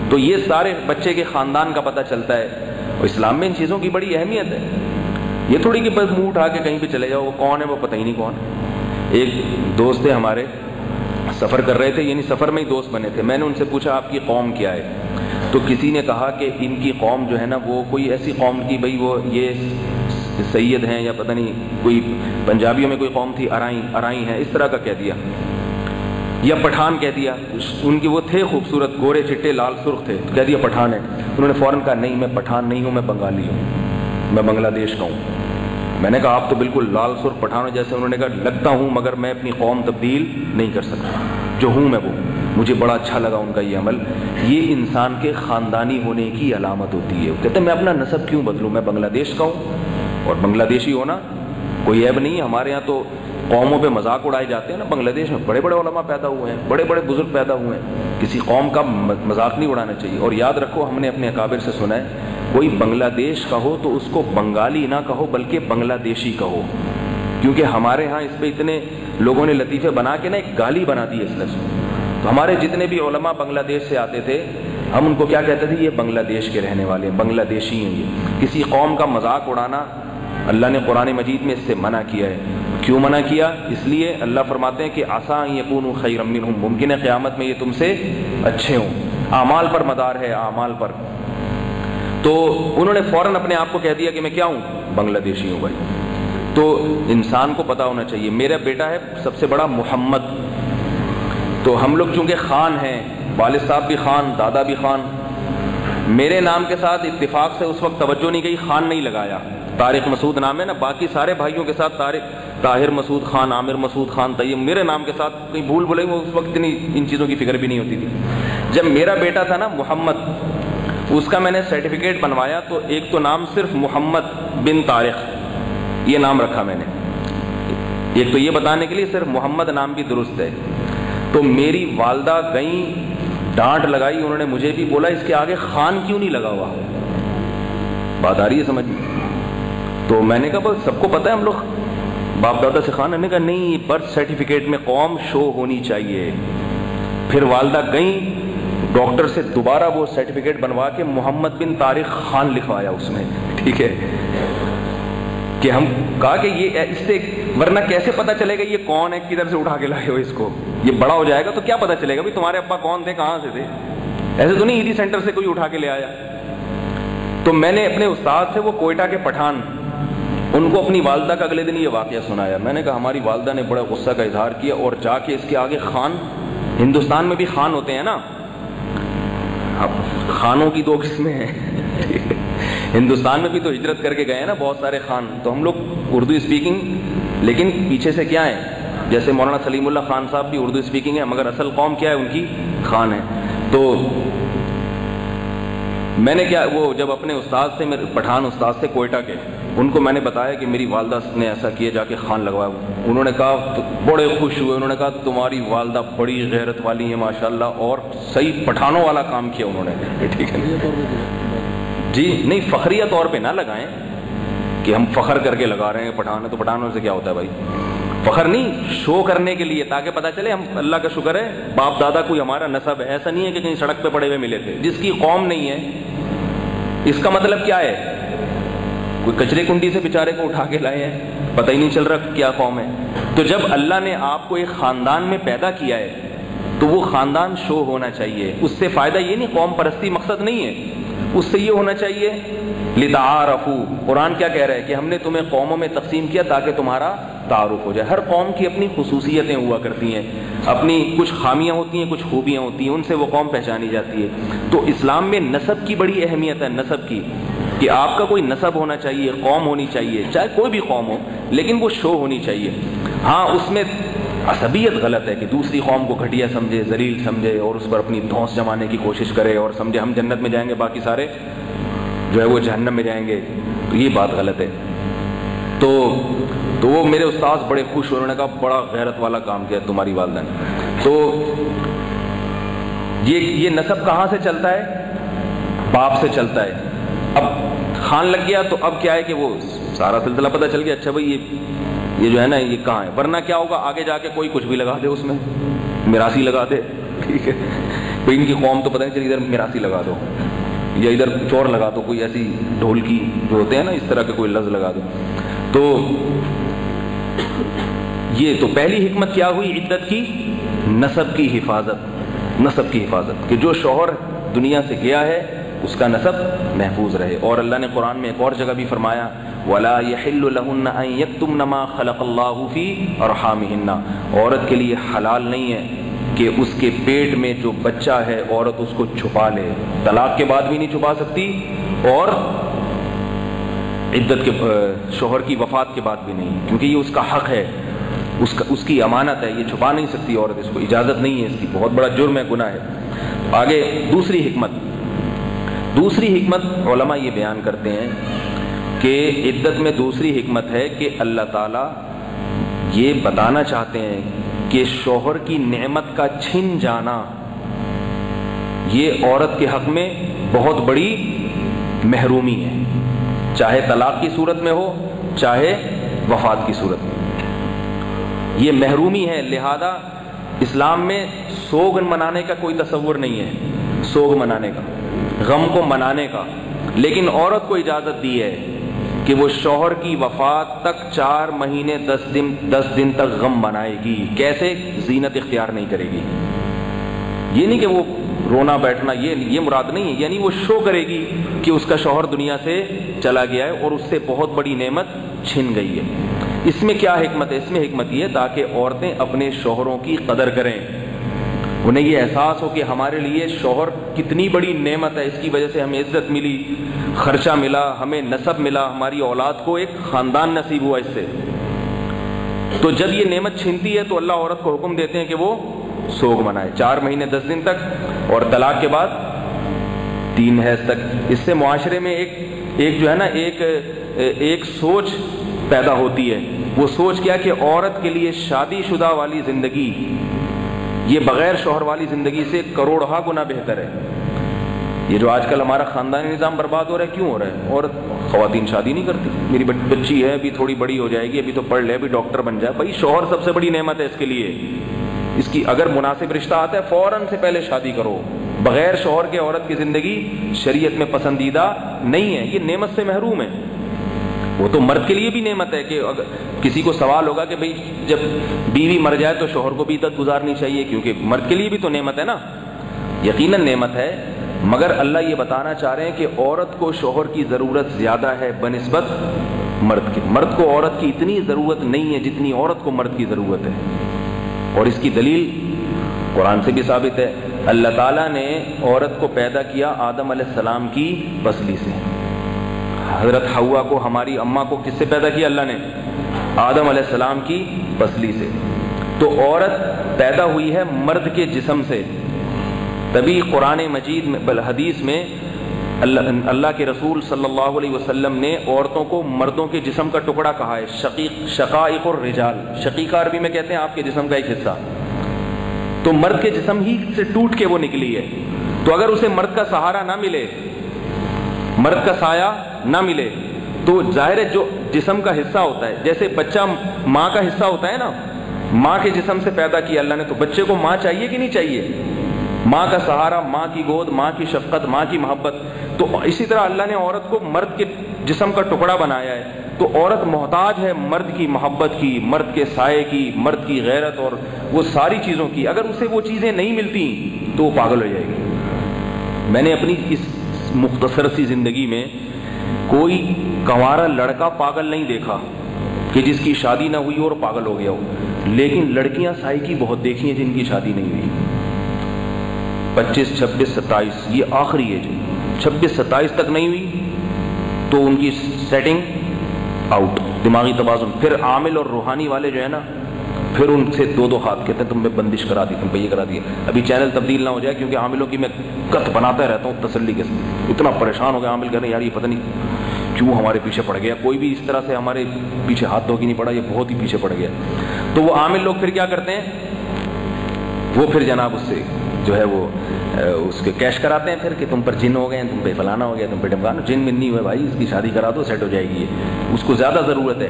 تو یہ سارے بچے کے خاندان کا پتہ چلتا ہے۔ اور اسلام میں ان چیزوں کی بڑی اہمیت ہے۔ یہ تھوڑی کہ بس منہ اٹھا کے کہیں پہ چلے جاؤ، وہ کون ہے وہ پتہ ہی نہیں کون۔ ایک دوست تھے ہمارے، سفر کر رہے تھے یعنی سفر میں ہی دوست بنے تھے۔ میں نے ان سے پوچھا، آپ کی قوم کیا ہے؟ تو کسی نے کہا کہ ان کی قوم جو ہے نا، وہ کوئی ایسی قوم کی بھائی وہ یہ سید ہیں یا پتہ نہیں کوئی پنجابیوں میں کوئی قوم تھی ارائیں ارائیں ہیں، اس طرح کا کہہ دیا۔ یا پٹھان کہہ دیا۔ ان کی وہ تھے خوبصورت گورے چٹے، لال سرخ تھے۔ کہہ دیا پٹھان ہے۔ انہوں نے فوراً کہا، نہیں، میں پٹھان نہیں ہوں، میں بنگالی ہوں۔ میں بنگلہ دیش کا ہوں۔ میں نے کہا، آپ تو بالکل لال سرخ پٹھان جیسے انہوں نے کہا، لگتا ہوں، مگر میں اپنی قوم تبدیل نہیں کر سکتا۔ جو ہوں میں وہ۔ مجھے بڑا اچھا لگا ان کا یہ عمل۔ یہ انسان کے خاندانی ہونے کی علامت ہوتی ہے۔ کہتے ہیں، میں اپنا نصب کیوں بدلوں؟ میں بنگلہ دیش کا ہوں۔ اور بنگلہ دیشی ہونا کوئی عیب نہیں ہے۔ ہمارے یہاں تو قوموں پہ مذاق اڑائے جاتے ہیں نا۔ بنگلہ دیش میں بڑے بڑے علماء پیدا ہوئے ہیں، بڑے بڑے بزرگ پیدا ہوئے ہیں۔ کسی قوم کا مذاق نہیں اڑانا چاہیے۔ اور یاد رکھو، ہم نے اپنے اکابر سے سنا ہے، کوئی بنگلہ دیش کا ہو تو اس کو بنگالی نہ کہو، بلکہ بنگلہ دیشی کہو۔ کیونکہ ہمارے ہاں اس پہ اتنے لوگوں نے لطیفے بنا کے نا ایک گالی بنا دی اس لفظ تو ہمارے جتنے بھی علماء بنگلہ دیش سے آتے تھے، ہم ان کو کیا کہتے تھے؟ یہ بنگلہ دیش کے رہنے والے ہیں بنگلہ دیشی ہیں یہ۔ کسی قوم کا مذاق اڑانا اللہ نے قرآن مجید میں اس سے منع کیا ہے۔ کیوں منع کیا؟ اس لیے اللہ فرماتے ہیں کہ آسان یقون خیر ہوں ممکن ہے قیامت میں یہ تم سے اچھے ہوں۔ اعمال پر مدار ہے، اعمال پر۔ تو انہوں نے فوراً اپنے آپ کو کہہ دیا کہ میں کیا ہوں؟ بنگلہ دیشی ہوں بھائی۔ تو انسان کو پتا ہونا چاہیے، میرا بیٹا ہے سب سے بڑا محمد۔ تو ہم لوگ چونکہ خان ہیں، والد صاحب بھی خان، دادا بھی خان، میرے نام کے ساتھ اتفاق سے اس وقت توجہ نہیں گئی، خان نہیں لگایا۔ طارق مسعود نام ہے نا، باقی سارے بھائیوں کے ساتھ طارق، طاہر مسعود خان، عامر مسعود خان طیم میرے نام کے ساتھ کہیں بھول بھولے وہ اس وقت اتنی ان چیزوں کی فکر بھی نہیں ہوتی تھی۔ جب میرا بیٹا تھا نا محمد، اس کا میں نے سرٹیفکیٹ بنوایا تو ایک تو نام صرف محمد بن طارق، یہ نام رکھا میں نے۔ ایک تو یہ بتانے کے لیے صرف محمد نام بھی درست ہے۔ تو میری والدہ گئیں، ڈانٹ لگائی، انہوں نے مجھے بھی بولا، اس کے آگے خان کیوں نہیں لگا ہوا؟ بات آ رہی ہے، سمجھ میں؟ تو میں نے کہا، بس سب کو پتا ہے ہم لوگ باپ دادا سے خان نے کہا، نہیں، برتھ سرٹیفکیٹ میں قوم شو ہونی چاہیے۔ پھر والدہ گئیں ڈاکٹر سے دوبارہ وہ سرٹیفکیٹ بنوا کے محمد بن طارق خان لکھوایا اس میں۔ ٹھیک ہے؟ کہ ہم کہا کہ یہ اس سے ورنہ کیسے پتا چلے گا یہ کون ہے، کدھر سے اٹھا کے لائے ہو اس کو؟ یہ بڑا ہو جائے گا تو کیا پتا چلے گا؟ تمہارے ابا کون تھے، کہاں سے تھے؟ ایسے تو نہیں ایڈی سینٹر سے کوئی اٹھا کے لے آیا۔ تو میں نے اپنے استاد سے وہ کوئٹہ کے پٹھان ان کو اپنی والدہ کا اگلے دن یہ واقعہ سنایا۔ میں نے کہا، ہماری والدہ نے بڑا غصہ کا اظہار کیا اور جا کے اس کے آگے خان، ہندوستان میں بھی خان ہوتے ہیں نا۔ اب خانوں کی دو قسمیں ہیں۔ ہندوستان میں بھی تو ہجرت کر کے گئے ہیں نا بہت سارے خان۔ تو ہم لوگ اردو اسپیکنگ لیکن پیچھے سے کیا ہے؟ جیسے مولانا سلیم اللہ خان صاحب بھی اردو اسپیکنگ ہے مگر اصل قوم کیا ہے؟ ان کی خان ہے تو میں نے کیا، وہ جب اپنے استاد سے میرے پٹھان استاد سے کوئٹہ کے ان کو میں نے بتایا کہ میری والدہ نے ایسا کیا جا کے خان لگوایا۔ انہوں نے کہا بڑے خوش ہوئے۔ انہوں نے کہا، تمہاری والدہ بڑی غیرت والی ہیں ماشاء اللہ اور صحیح پٹھانوں والا کام کیا انہوں نے۔ ٹھیک ہے۔ جی نہیں، فخریہ طور پہ نہ لگائیں کہ ہم فخر کر کے لگا رہے ہیں پٹھان تو پٹھانوں سے کیا ہوتا ہے بھائی؟ فخر نہیں، شو کرنے کے لیے، تاکہ پتہ چلے، ہم اللہ کا شکر ہے، باپ دادا کوئی ہمارا نصب ہے ایسا نہیں ہے کہ کہیں سڑک پہ پڑے ہوئے ملے تھے۔ جس کی قوم نہیں ہے، اس کا مطلب کیا ہے؟ کوئی کچرے کنڈی سے بیچارے کو اٹھا کے لائے ہیں، پتہ ہی نہیں چل رہا کیا قوم ہے۔ تو جب اللہ نے آپ کو ایک خاندان میں پیدا کیا ہے، تو وہ خاندان شو ہونا چاہیے۔ اس سے فائدہ یہ نہیں، قوم پرستی مقصد نہیں ہے۔ اس سے یہ ہونا چاہیے لتعارفو قرآن کیا کہہ رہا ہے کہ ہم نے تمہیں قوموں میں تقسیم کیا تاکہ تمہارا تعارف ہو جائے۔ ہر قوم کی اپنی خصوصیتیں ہوا کرتی ہیں۔ اپنی کچھ خامیاں ہوتی ہیں، کچھ خوبیاں ہوتی ہیں، ان سے وہ قوم پہچانی جاتی ہے۔ تو اسلام میں نصب کی بڑی اہمیت ہے نصب کی۔ کہ آپ کا کوئی نصب ہونا چاہیے، قوم ہونی چاہیے، چاہے کوئی بھی قوم ہو، لیکن وہ شو ہونی چاہیے۔ ہاں اس میں عصبیت غلط ہے کہ دوسری قوم کو گھٹیا سمجھے، ذلیل سمجھے اور اس پر اپنی دھونس جمانے کی کوشش کرے اور سمجھے ہم جنت میں جائیں گے، باقی سارے جو ہے وہ جہنم میں جائیں گے۔ تو یہ بات غلط ہے۔ تو تو وہ میرے استاذ بڑے خوش انہوں نے کہا، بڑا غیرت والا کام کیا تمہاری والدہ نے۔ تو، یہ یہ نصب کہاں سے چلتا ہے؟ باپ سے چلتا ہے۔ خان لگ گیا تو اب کیا ہے کہ وہ سارا سلسلہ پتہ چل گیا اچھا بھائی، یہ یہ جو ہے نا، یہ کہاں ہے؟ ورنہ کیا ہوگا؟ آگے جا کے کوئی کچھ بھی لگا دے اس میں۔ میراسی لگا دے، ٹھیک ہے؟ ان کی قوم تو پتہ نہیں چلی ادھر میراسی لگا دو، یا ادھر چور لگا دو، کوئی ایسی ڈھول کی جو ہوتے ہیں نا، اس طرح کے کوئی لفظ لگا دو۔ تو یہ تو پہلی حکمت کیا ہوئی؟ عدت کی نصب کی حفاظت نصب کی حفاظت، کہ جو شوہر دنیا سے گیا ہے اس کا نصب محفوظ رہے۔ اور اللہ نے قرآن میں ایک اور جگہ بھی فرمایا، ولا نما خلق اللہ فی اور عورت کے لیے حلال نہیں ہے کہ اس کے پیٹ میں جو بچہ ہے، عورت اس کو چھپا لے۔ طلاق کے بعد بھی نہیں چھپا سکتی اور عدت کے شوہر کی وفات کے بعد بھی نہیں۔ کیونکہ یہ اس کا حق ہے، اس کا، اس کی امانت ہے، یہ چھپا نہیں سکتی عورت، اس کو اجازت نہیں ہے، اس کی بہت بڑا جرم ہے، گناہ ہے۔ آگے دوسری حکمت۔ دوسری حکمت علماء یہ بیان کرتے ہیں کہ عدت میں دوسری حکمت ہے کہ اللہ تعالیٰ یہ بتانا چاہتے ہیں کہ شوہر کی نعمت کا چھن جانا، یہ عورت کے حق میں بہت بڑی محرومی ہے۔ چاہے طلاق کی صورت میں ہو، چاہے وفات کی صورت میں۔ یہ محرومی ہے، لہذا اسلام میں سوگ منانے کا کوئی تصور نہیں ہے۔ سوگ منانے کا۔ غم کو منانے کا۔ لیکن عورت کو اجازت دی ہے کہ وہ شوہر کی وفات تک چار مہینے دس دن دس دن تک غم منائے گی۔ کیسے؟ زینت اختیار نہیں کرے گی۔ یہ نہیں کہ وہ رونا بیٹھنا، یہ یہ مراد نہیں ہے۔ یعنی وہ شو کرے گی کہ اس کا شوہر دنیا سے چلا گیا ہے اور اس سے بہت بڑی نعمت چھن گئی ہے۔ اس میں کیا حکمت ہے؟ اس میں حکمت یہ ہے تاکہ عورتیں اپنے شوہروں کی قدر کریں۔ انہیں یہ احساس ہو کہ ہمارے لیے شوہر کتنی بڑی نعمت ہے، اس کی وجہ سے ہمیں عزت ملی، خرچہ ملا، ہمیں نصب ملا، ہماری اولاد کو ایک خاندان نصیب ہوا اس سے۔ تو جب یہ نعمت چھنتی ہے تو اللہ عورت کو حکم دیتے ہیں کہ وہ سوگ منائے۔ چار مہینے، دس دن تک اور طلاق کے بعد تین حیض تک۔ اس سے معاشرے میں ایک ایک جو ہے نا، ایک ایک سوچ پیدا ہوتی ہے۔ وہ سوچ کیا کہ عورت کے لیے شادی شدہ والی زندگی یہ بغیر شوہر والی زندگی سے کروڑہ گنا بہتر ہے۔ یہ جو آج کل ہمارا خاندانی نظام برباد ہو رہا ہے، کیوں ہو رہا ہے؟ اور خواتین شادی نہیں کرتی۔ میری بچی ہے، ابھی تھوڑی بڑی ہو جائے گی، ابھی تو پڑھ لے، ابھی ڈاکٹر بن جائے بھائی، شوہر سب سے بڑی نعمت ہے اس کے لیے۔ اس کی اگر مناسب رشتہ آتا ہے، فوراً سے پہلے شادی کرو۔ بغیر شوہر کے عورت کی زندگی شریعت میں پسندیدہ نہیں ہے۔ یہ نعمت سے محروم ہے۔ وہ تو مرد کے لیے بھی نعمت ہے کہ اگر کسی کو سوال ہوگا کہ بھئی جب بیوی مر جائے تو شوہر کو بھی عدت گزارنی چاہیے کیونکہ مرد کے لیے بھی تو نعمت ہے نا۔ یقیناً نعمت ہے، مگر اللہ یہ بتانا چاہ رہے ہیں کہ عورت کو شوہر کی ضرورت زیادہ ہے بنسبت مرد کی۔ مرد کو عورت کی اتنی ضرورت نہیں ہے جتنی عورت کو مرد کی ضرورت ہے۔ اور اس کی دلیل قرآن سے بھی ثابت ہے۔ اللہ تعالیٰ نے عورت کو پیدا کیا آدم علیہ السلام کی بسلی سے۔ حضرت ہوا کو، ہماری اماں کو کس سے پیدا کیا اللہ نے؟ آدم علیہ السلام کی بسلی سے۔ تو عورت پیدا ہوئی ہے مرد کے جسم سے۔ تبھی قرآن مجید میں، بل حدیث میں اللہ اللہ کے رسول صلی اللہ علیہ وسلم نے عورتوں کو مردوں کے جسم کا ٹکڑا کہا ہے۔ شقیق، شقائق الرجال۔ شقیقہ عربی میں کہتے ہیں آپ کے جسم کا ایک حصہ۔ تو مرد کے جسم ہی سے ٹوٹ کے وہ نکلی ہے۔ تو اگر اسے مرد کا سہارا نہ ملے، مرد کا سایہ نہ ملے۔ تو ظاہر ہے جو جسم کا حصہ ہوتا ہے، جیسے بچہ ماں کا حصہ ہوتا ہے نا، ماں کے جسم سے پیدا کیا اللہ نے، تو بچے کو ماں چاہیے کہ نہیں چاہیے؟ ماں کا سہارا، ماں کی گود، ماں کی شفقت، ماں کی محبت۔ تو اسی طرح اللہ نے عورت کو مرد کے جسم کا ٹکڑا بنایا ہے۔ تو عورت محتاج ہے مرد کی محبت کی، مرد کے سائے کی، مرد کی غیرت اور وہ ساری چیزوں کی۔ اگر اسے وہ چیزیں نہیں ملتی، تو وہ پاگل ہو جائے گی۔ میں نے اپنی اس مختصر سی زندگی میں کوئی کنوارا لڑکا پاگل نہیں دیکھا کہ جس کی شادی نہ ہوئی اور پاگل ہو گیا ہو۔ لیکن لڑکیاں سائی کی بہت دیکھی ہیں جن کی شادی نہیں ہوئی۔ پچیس چھبیس ستائیس، یہ آخری ہے۔ جو چھبیس ستائیس تک نہیں ہوئی تو ان کی سیٹنگ آؤٹ دماغی توازن۔ پھر عامل اور روحانی والے جو ہے نا، پھر ان سے دو دو ہاتھ کہتے ہیں، تم پہ بندش کرا دی، تم پہ یہ کرا دیا ابھی چینل تبدیل نہ ہو جائے کیونکہ عاملوں کی میں کت بناتا رہتا ہوں تسلی کے ساتھ۔ اتنا پریشان ہو گیا عامل کہنے، یار یہ پتہ نہیں کیوں ہمارے پیچھے پڑ گیا، کوئی بھی اس طرح سے ہمارے پیچھے ہاتھ دھو کے نہیں پڑا، یہ بہت ہی پیچھے پڑ گیا۔ تو وہ عامل لوگ پھر کیا کرتے ہیں؟ وہ پھر جناب اس سے جو ہے وہ اس کے کیش کراتے ہیں پھر کہ تم پر جن ہو گئے تم پہ فلانا ہو گیا، تم پہ ڈمکانا جن من نہیں ہوئے بھائی، اس کی شادی کرا دو سیٹ ہو جائے گی اس کو زیادہ ضرورت ہے۔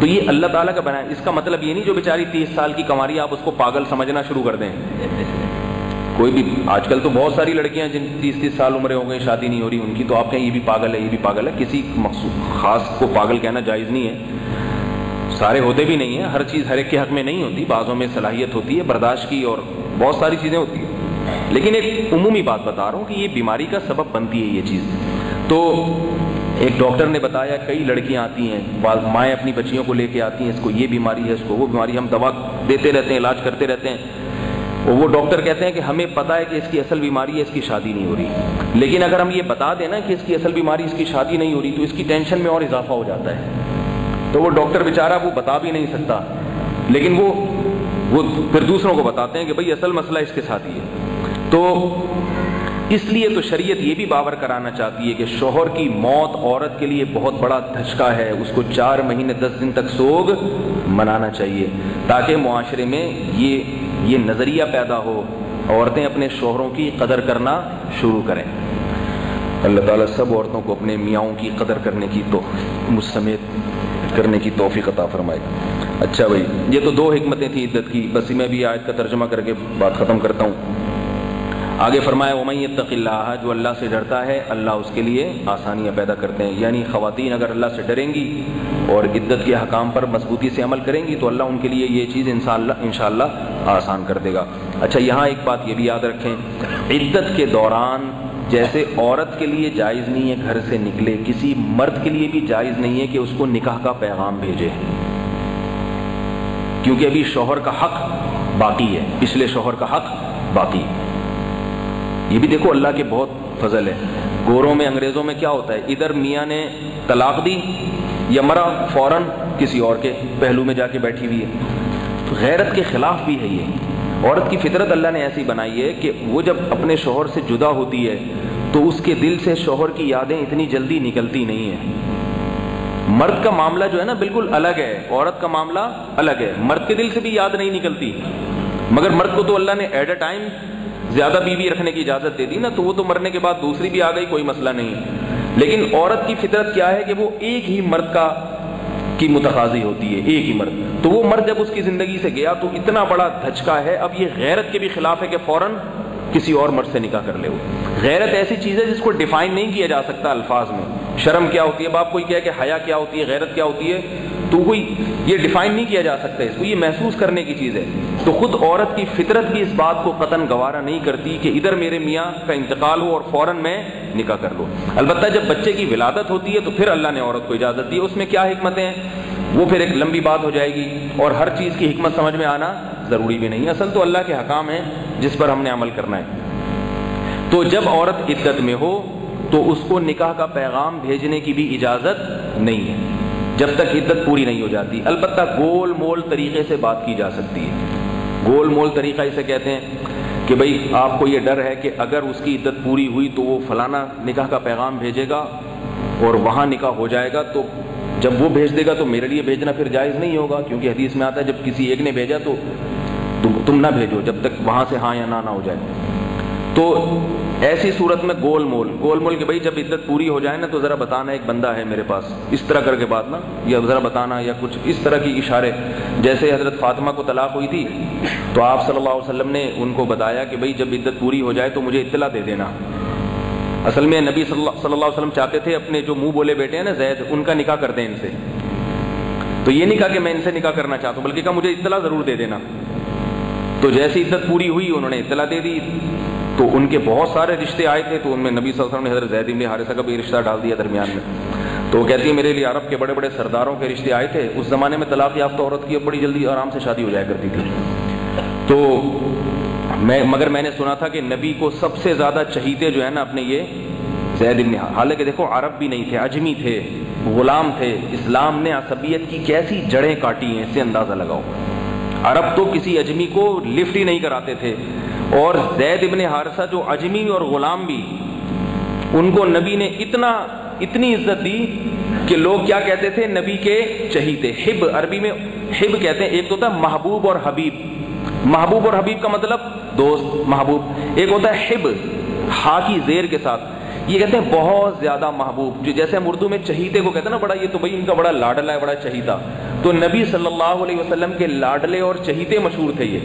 تو یہ اللہ تعالیٰ کا بنایا، اس کا مطلب یہ نہیں جو بیچاری تیس سال کی کماری آپ اس کو پاگل سمجھنا شروع کر دیں۔ کوئی بھی آج کل تو بہت ساری لڑکیاں جن تیس تیس سال عمریں ہو گئی شادی نہیں ہو رہی، ان کی تو آپ کہیں یہ بھی پاگل ہے، یہ بھی پاگل ہے، کسی مخصوص خاص کو پاگل کہنا جائز نہیں ہے۔ سارے ہوتے بھی نہیں ہیں، ہر چیز ہر ایک کے حق میں نہیں ہوتی، بعضوں میں صلاحیت ہوتی ہے، برداشت کی اور بہت ساری چیزیں ہوتی ہیں۔ لیکن ایک عمومی بات بتا رہا ہوں کہ یہ بیماری کا سبب بنتی ہے یہ چیز۔ تو ایک ڈاکٹر نے بتایا، کئی لڑکیاں آتی ہیں مائیں اپنی بچیوں کو لے کے آتی ہیں، اس کو یہ بیماری ہے، اس کو وہ بیماری، ہم دوا دیتے رہتے ہیں، علاج کرتے رہتے ہیں۔ وہ ڈاکٹر کہتے ہیں کہ ہمیں پتا ہے کہ اس کی اصل بیماری ہے، اس کی شادی نہیں ہو رہی۔ لیکن اگر ہم یہ بتا دیں نا کہ اس کی اصل بیماری، اس کی شادی نہیں ہو رہی، تو اس کی ٹینشن میں اور اضافہ ہو جاتا ہے۔ تو وہ ڈاکٹر بیچارہ وہ بتا بھی نہیں سکتا۔ لیکن وہ وہ پھر دوسروں کو بتاتے ہیں کہ بھائی اصل مسئلہ اس کے ساتھ ہی ہے۔ تو اس لیے تو شریعت یہ بھی باور کرانا چاہتی ہے کہ شوہر کی موت عورت کے لیے بہت بڑا دھچکا ہے۔ اس کو چار مہینے دس دن تک سوگ منانا چاہیے، تاکہ معاشرے میں یہ یہ نظریہ پیدا ہو، عورتیں اپنے شوہروں کی قدر کرنا شروع کریں۔ اللہ تعالیٰ سب عورتوں کو اپنے میاؤں کی قدر کرنے کی تو مجھ سمیت کرنے کی توفیق عطا فرمائے۔ اچھا بھائی، یہ تو دو حکمتیں تھیں عدت کی۔ بس میں بھی آیت کا ترجمہ کر کے بات ختم کرتا ہوں۔ آگے فرمایا وہ اتق اللہ جو اللہ سے ڈرتا ہے، اللہ اس کے لیے آسانیاں پیدا کرتے ہیں۔ یعنی خواتین اگر اللہ سے ڈریں گی اور عدت کے حکام پر مضبوطی سے عمل کریں گی، تو اللہ ان کے لیے یہ چیز ان شاء اللہ آسان کر دے گا۔ اچھا یہاں ایک بات یہ بھی یاد رکھیں۔ عدت کے دوران جیسے عورت کے لیے جائز نہیں ہے گھر سے نکلے، کسی مرد کے لیے بھی جائز نہیں ہے کہ اس کو نکاح کا پیغام بھیجے۔ کیونکہ ابھی شوہر کا حق باقی ہے، پچھلے شوہر کا حق باقی۔ یہ بھی دیکھو، اللہ کے بہت فضل ہے۔ گوروں میں، انگریزوں میں کیا ہوتا ہے؟ ادھر میاں نے طلاق دی یا مرا فوراً کسی اور کے پہلو میں جا کے بیٹھی ہوئی ہے۔ غیرت کے خلاف بھی ہے یہ۔ عورت کی فطرت اللہ نے ایسی بنائی ہے کہ وہ جب اپنے شوہر سے جدا ہوتی ہے، تو اس کے دل سے شوہر کی یادیں اتنی جلدی نکلتی نہیں ہیں۔ مرد کا معاملہ جو ہے نا بالکل الگ ہے۔ عورت کا معاملہ الگ ہے۔ مرد کے دل سے بھی یاد نہیں نکلتی۔ مگر مرد کو تو اللہ نے ایٹ اے ٹائم زیادہ بیوی رکھنے کی اجازت دے دی نا، تو وہ تو مرنے کے بعد دوسری بھی آ گئی، کوئی مسئلہ نہیں۔ لیکن عورت کی فطرت کیا ہے کہ وہ ایک ہی مرد کا کی متقاضی ہوتی ہے، ایک ہی مرد۔ تو وہ مرد جب اس کی زندگی سے گیا تو اتنا بڑا دھچکا ہے، اب یہ غیرت کے بھی خلاف ہے کہ فوراً کسی اور مرد سے نکاح کر لے وہ۔ غیرت ایسی چیز ہے جس کو ڈیفائن نہیں کیا جا سکتا الفاظ میں۔ شرم کیا ہوتی ہے؟ باپ کوئی کہے کہ حیا کیا ہوتی ہے، غیرت کیا ہوتی ہے؟ تو کوئی یہ ڈیفائن نہیں کیا جا سکتا اس کو، یہ محسوس کرنے کی چیز ہے۔ تو خود عورت کی فطرت بھی اس بات کو قطن گوارا نہیں کرتی کہ ادھر میرے میاں کا انتقال ہو اور فوراً میں نکاح کر لوں۔ البتہ جب بچے کی ولادت ہوتی ہے تو پھر اللہ نے عورت کو اجازت دی۔ اس میں کیا حکمتیں ہیں؟ وہ پھر ایک لمبی بات ہو جائے گی اور ہر چیز کی حکمت سمجھ میں آنا ضروری بھی نہیں۔ اصل تو اللہ کے حکام ہیں جس پر ہم نے عمل کرنا ہے۔ تو جب عورت عدت میں ہو تو اس کو نکاح کا پیغام بھیجنے کی بھی اجازت نہیں ہے۔ جب تک عدت پوری نہیں ہو جاتی۔ البتہ گول مول طریقے سے بات کی جا سکتی ہے۔ گول مول طریقہ اسے کہتے ہیں کہ بھائی، آپ کو یہ ڈر ہے کہ اگر اس کی عدت پوری ہوئی تو وہ فلانا نکاح کا پیغام بھیجے گا اور وہاں نکاح ہو جائے گا تو جب وہ بھیج دے گا تو میرے لیے بھیجنا پھر جائز نہیں ہوگا۔ کیونکہ حدیث میں آتا ہے، جب کسی ایک نے بھیجا تو تم نہ بھیجو جب تک وہاں سے ہاں یا نہ نہ ہو جائے۔ تو ایسی صورت میں گول مول گول مول کہ بھائی جب عدت پوری ہو جائے نا تو ذرا بتانا ایک بندہ ہے میرے پاس، اس طرح کر کے بات نا، یا ذرا بتانا یا کچھ اس طرح کی اشارے، جیسے حضرت فاطمہ کو طلاق ہوئی تھی، تو آپ صلی اللہ علیہ وسلم نے ان کو بتایا کہ بھائی جب عدت پوری ہو جائے تو مجھے اطلاع دے دینا۔ اصل میں نبی صلی اللہ صلی اللہ علیہ وسلم چاہتے تھے اپنے جو منہ بولے بیٹے ہیں نا زید، ان کا نکاح کر دیں ان سے۔ تو یہ نہیں کہا کہ میں ان سے نکاح کرنا چاہتا ہوں، بلکہ کہا مجھے اطلاع ضرور دے دینا۔ تو جیسی عزت پوری ہوئی، انہوں نے اطلاع دے دی۔ تو ان کے بہت سارے رشتے آئے تھے تو ان میں نبی صلی اللہ علیہ وسلم نے حضرت زید بن حارثہ کا بھی رشتہ ڈال دیا درمیان میں۔ تو وہ کہتی ہے میرے لیے عرب کے بڑے بڑے سرداروں کے رشتے آئے تھے۔ اس زمانے میں طلاق یافتہ عورت کی بڑی جلدی آرام سے شادی ہو جایا کرتی تھی۔ تو میں، مگر میں نے سنا تھا کہ نبی کو سب سے زیادہ چہیتے جو ہے نا اپنے یہ زید ابن حالانکہ دیکھو، عرب بھی نہیں تھے، اجمی تھے، غلام تھے۔ اسلام نے عصبیت کی کیسی جڑیں کاٹی ہیں، اس سے اندازہ لگاؤ۔ عرب تو کسی اجمی کو لفٹ ہی نہیں کراتے تھے۔ اور زید ابن حارثہ جو اجمی اور غلام بھی، ان کو نبی نے اتنا، اتنی عزت دی کہ لوگ کیا کہتے تھے؟ نبی کے چہیتے ہب عربی میں ہب کہتے ہیں، ایک تو ہوتا ہے محبوب اور حبیب۔ محبوب اور حبیب کا مطلب دوست، محبوب۔ ایک ہوتا ہے ہب ہا کی زیر کے ساتھ۔ یہ کہتے ہیں بہت زیادہ محبوب۔ جو جیسے ہم اردو میں چہیتے کو کہتے ہیں نا، بڑا یہ تو بھائی ان کا بڑا لاڈلا ہے، بڑا چہیتا۔ تو نبی صلی اللہ علیہ وسلم کے لاڈلے اور چہیتے مشہور تھے یہ۔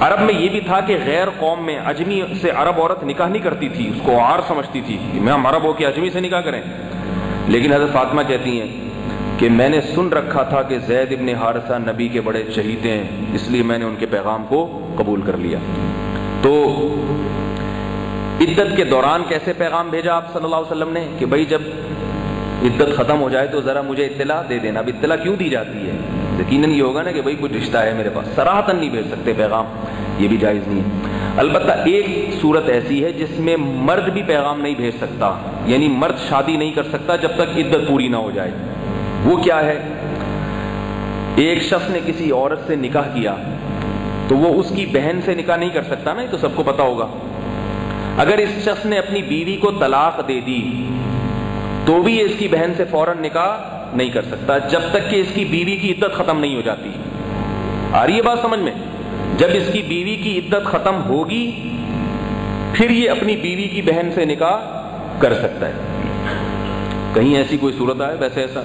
عرب میں یہ بھی تھا کہ غیر قوم میں اجمی سے عرب عورت نکاح نہیں کرتی تھی، اس کو آر سمجھتی تھی کہ میں ہم عرب ہو کے اجمی سے نکاح کریں۔ لیکن حضرت فاطمہ کہتی ہیں کہ میں نے سن رکھا تھا کہ زید ابن حارثہ نبی کے بڑے چہیتے ہیں، اس لیے میں نے ان کے پیغام کو قبول کر لیا۔ تو عدت کے دوران کیسے پیغام بھیجا آپ صلی اللہ علیہ وسلم نے کہ بھائی جب عدت ختم ہو جائے تو ذرا مجھے اطلاع دے دینا۔ اب اطلاع کیوں دی جاتی ہے؟ یقیناً یہ ہوگا نا کہ بھائی کوئی رشتہ ہے میرے پاس سراہتن نہیں بھیج سکتے پیغام، یہ بھی جائز نہیں ہے۔ البتہ ایک صورت ایسی ہے جس میں مرد بھی پیغام نہیں بھیج سکتا یعنی مرد شادی نہیں کر سکتا جب تک عدت پوری نہ ہو جائے۔ وہ کیا ہے؟ ایک شخص نے کسی عورت سے نکاح کیا تو وہ اس کی بہن سے نکاح نہیں کر سکتا نا، یہ تو سب کو پتا ہوگا۔ اگر اس شخص نے اپنی بیوی کو طلاق دے دی تو بھی اس کی بہن سے فوراً نکاح نہیں کر سکتا، جب تک کہ اس کی بیوی کی عدت ختم نہیں ہو جاتی۔ آ رہی ہے بات سمجھ میں؟ جب اس کی بیوی کی عدت ختم ہوگی، پھر یہ اپنی بیوی کی بہن سے نکاح کر سکتا ہے۔ کہیں ایسی کوئی صورت آئے؟ ویسے ایسا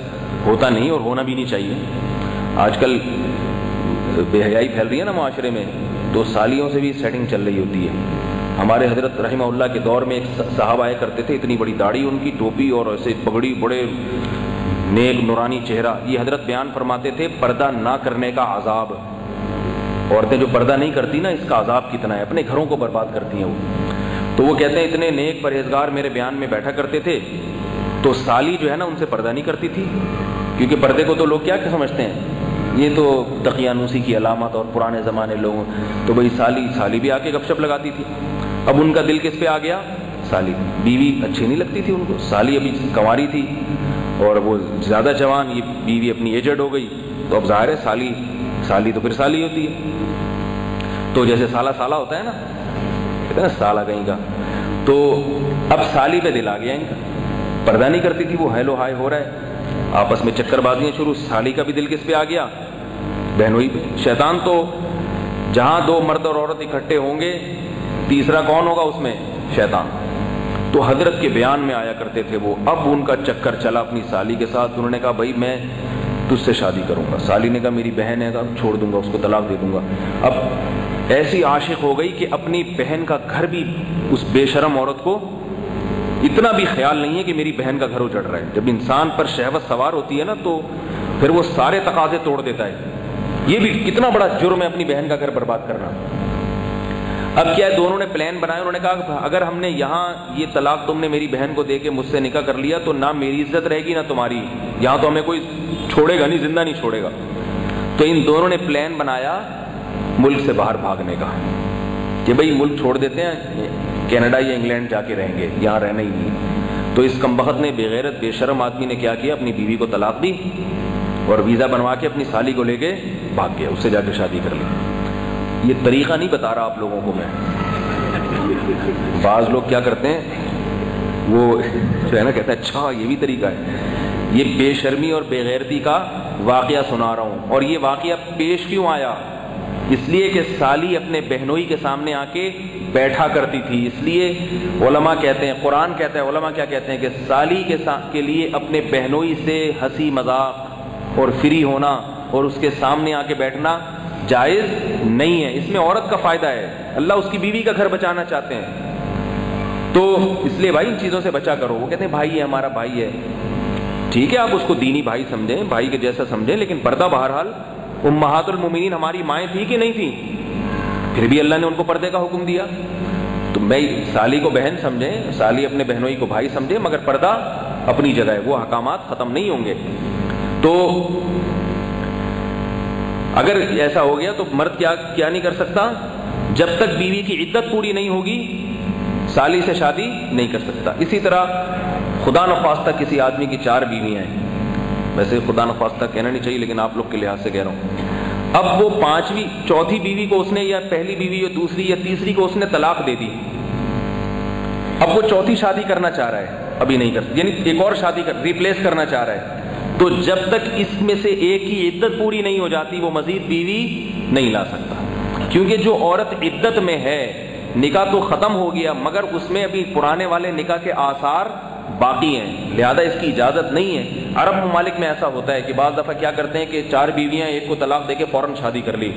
ہوتا نہیں اور ہونا بھی نہیں چاہیے۔ آج کل بے حیائی پھیل رہی ہے نا معاشرے میں۔ تو سالیوں سے بھی سیٹنگ چل رہی ہوتی ہے۔ ہمارے حضرت رحمہ اللہ کے دور میں ایک صاحب آئے کرتے تھے، اتنی بڑی داڑھی ان کی، ٹوپی اور ایسے پگڑی بڑے نیک نورانی چہرہ، یہ حضرت بیان فرماتے تھے، پردہ نہ کرنے کا عذاب۔ عورتیں جو پردہ نہیں کرتی نا، اس کا عذاب کتنا ہے؟ اپنے گھروں کو برباد کرتی ہیں وہ۔ تو وہ کہتے ہیں، اتنے نیک پرہیزگار میرے بیان میں بیٹھا کرتے تھے، تو سالی جو ہے نا، ان سے پردہ نہیں کرتی تھی۔ کیونکہ پردے کو تو لوگ کیا سمجھتے ہیں؟ یہ تو تقیانوسی کی علامت اور پرانے زمانے لوگوں، تو بھائی سالی سالی بھی آ کے گپ شپ لگاتی تھی۔ اب ان کا دل کس پہ آ گیا؟ سالی۔ بیوی اچھی نہیں لگتی تھی ان کو۔ سالی ابھی کنواری تھی اور وہ زیادہ جوان، یہ بیوی اپنی ایجڈ ہو گئی۔ تو اب ظاہر ہے سالی سالی تو پھر سالی ہوتی ہے۔ تو جیسے سالہ سالہ ہوتا ہے نا، کہتے ہیں نا سالہ کہیں کا۔ تو اب سالی پہ دل آ گیا ان کا۔ پردہ نہیں کرتی تھی وہ ہیلو ہائی ہو رہا ہے۔ آپس میں چکر بازیاں شروع۔ سالی کا بھی دل کس پہ آ گیا؟ بہنوئی پہ۔ شیطان تو جہاں دو مرد اور عورت اکٹھے ہوں گے، تیسرا کون ہوگا اس میں؟ شیطان۔ تو حضرت کے بیان میں آیا کرتے تھے وہ، اب ان کا چکر چلا اپنی سالی کے ساتھ، انہوں نے کہا، بھائی، میں تجھ سے شادی کروں گا۔ سالی نے کہا، میری بہن ہے چھوڑ دوں گا، اس کو طلاق دے دوں گا۔ اب ایسی عاشق ہو گئی کہ اپنی بہن کا گھر بھی اس بے شرم عورت کو اتنا بھی خیال نہیں ہے کہ میری بہن کا گھر اجڑ رہا ہے۔ جب انسان پر شہوت سوار ہوتی ہے نا، تو پھر وہ سارے تقاضے توڑ دیتا ہے۔ یہ بھی کتنا بڑا جرم ہے اپنی بہن کا گھر برباد کرنا۔ اب کیا ہے، دونوں نے پلان بنایا انہوں نے کہا، اگر ہم نے یہاں یہ طلاق تم نے میری بہن کو دے کے مجھ سے نکاح کر لیا، تو نہ میری عزت رہے گی نہ تمہاری۔ یہاں تو ہمیں کوئی چھوڑے گا نہیں، زندہ نہیں چھوڑے گا. تو ان دونوں نے پلان بنایا ملک سے باہر بھاگنے کا، کہ بھائی ملک چھوڑ دیتے ہیں، کینیڈا یا انگلینڈ جا کے رہیں گے، یہاں رہنا ہی نہیں۔ تو اس کم بخت نے بےغیرت بے شرم آدمی نے کیا کیا، اپنی بیوی کو طلاق دی اور ویزا بنوا کے اپنی سالی کو لے کے بھاگ گیا، اس سے جا کے شادی کر لی۔ یہ طریقہ نہیں بتا رہا آپ لوگوں کو میں۔ بعض لوگ کیا کرتے ہیں، وہ جو ہے نا کہتا ہے اچھا یہ بھی طریقہ ہے۔ یہ بے شرمی اور بے غیرتی کا واقعہ سنا رہا ہوں۔ اور یہ واقعہ پیش کیوں آیا؟ اس لیے کہ سالی اپنے بہنوئی کے سامنے آ کے بیٹھا کرتی تھی۔ اس لیے علماء کہتے ہیں، قرآن کہتا ہے، علماء کیا کہتے ہیں کہ سالی کے کے لیے اپنے بہنوئی سے ہنسی مذاق اور فری ہونا اور اس کے سامنے آ کے بیٹھنا جائز نہیں ہے۔ اس میں عورت کا فائدہ ہے۔ اللہ اس کی بیوی کا گھر بچانا چاہتے ہیں۔ تو اس لیے بھائی ان چیزوں سے بچا کرو۔ وہ کہتے ہیں، بھائی ہے، ہمارا بھائی ہے۔ ٹھیک ہے، آپ اس کو دینی بھائی سمجھیں، بھائی کے جیسا سمجھیں، لیکن پردہ بہرحال امہات المومنین، ہماری مائیں تھی کہ نہیں تھی پھر بھی اللہ نے ان کو پردے کا حکم دیا۔ تو میں سالی کو بہن سمجھیں، سالی اپنے بہنوئی کو بھائی سمجھے مگر پردہ اپنی جگہ ہے۔ وہ حکامات ختم نہیں ہوں گے۔ تو اگر ایسا ہو گیا تو مرد کیا کیا نہیں کر سکتا؟ جب تک بیوی کی عدت پوری نہیں ہوگی، سالی سے شادی نہیں کر سکتا۔ اسی طرح خدا نخواستہ کسی آدمی کی چار بیویاں ہیں۔ ویسے خدا نخواستہ کہنا نہیں چاہیے، لیکن آپ لوگ کے لحاظ سے کہہ رہا ہوں۔ اب وہ پانچویں، چوتھی بیوی کو اس نے یا پہلی بیوی یا دوسری یا تیسری کو اس نے طلاق دے دی۔ اب وہ چوتھی شادی کرنا چاہ رہا ہے، ابھی نہیں کر یعنی ایک اور شادی کر ریپلیس کرنا چاہ رہا ہے۔ تو جب تک اس میں سے ایک ہی عدت پوری نہیں ہو جاتی، وہ مزید بیوی نہیں لا سکتا۔ کیونکہ جو عورت عدت میں ہے، نکاح تو ختم ہو گیا، مگر اس میں ابھی پرانے والے نکاح کے آثار باقی ہیں۔ لہذا اس کی اجازت نہیں ہے۔ عرب ممالک میں ایسا ہوتا ہے کہ بعض دفعہ کیا کرتے ہیں کہ چار بیویاں ایک کو طلاق دے کے فوراً شادی کر لی۔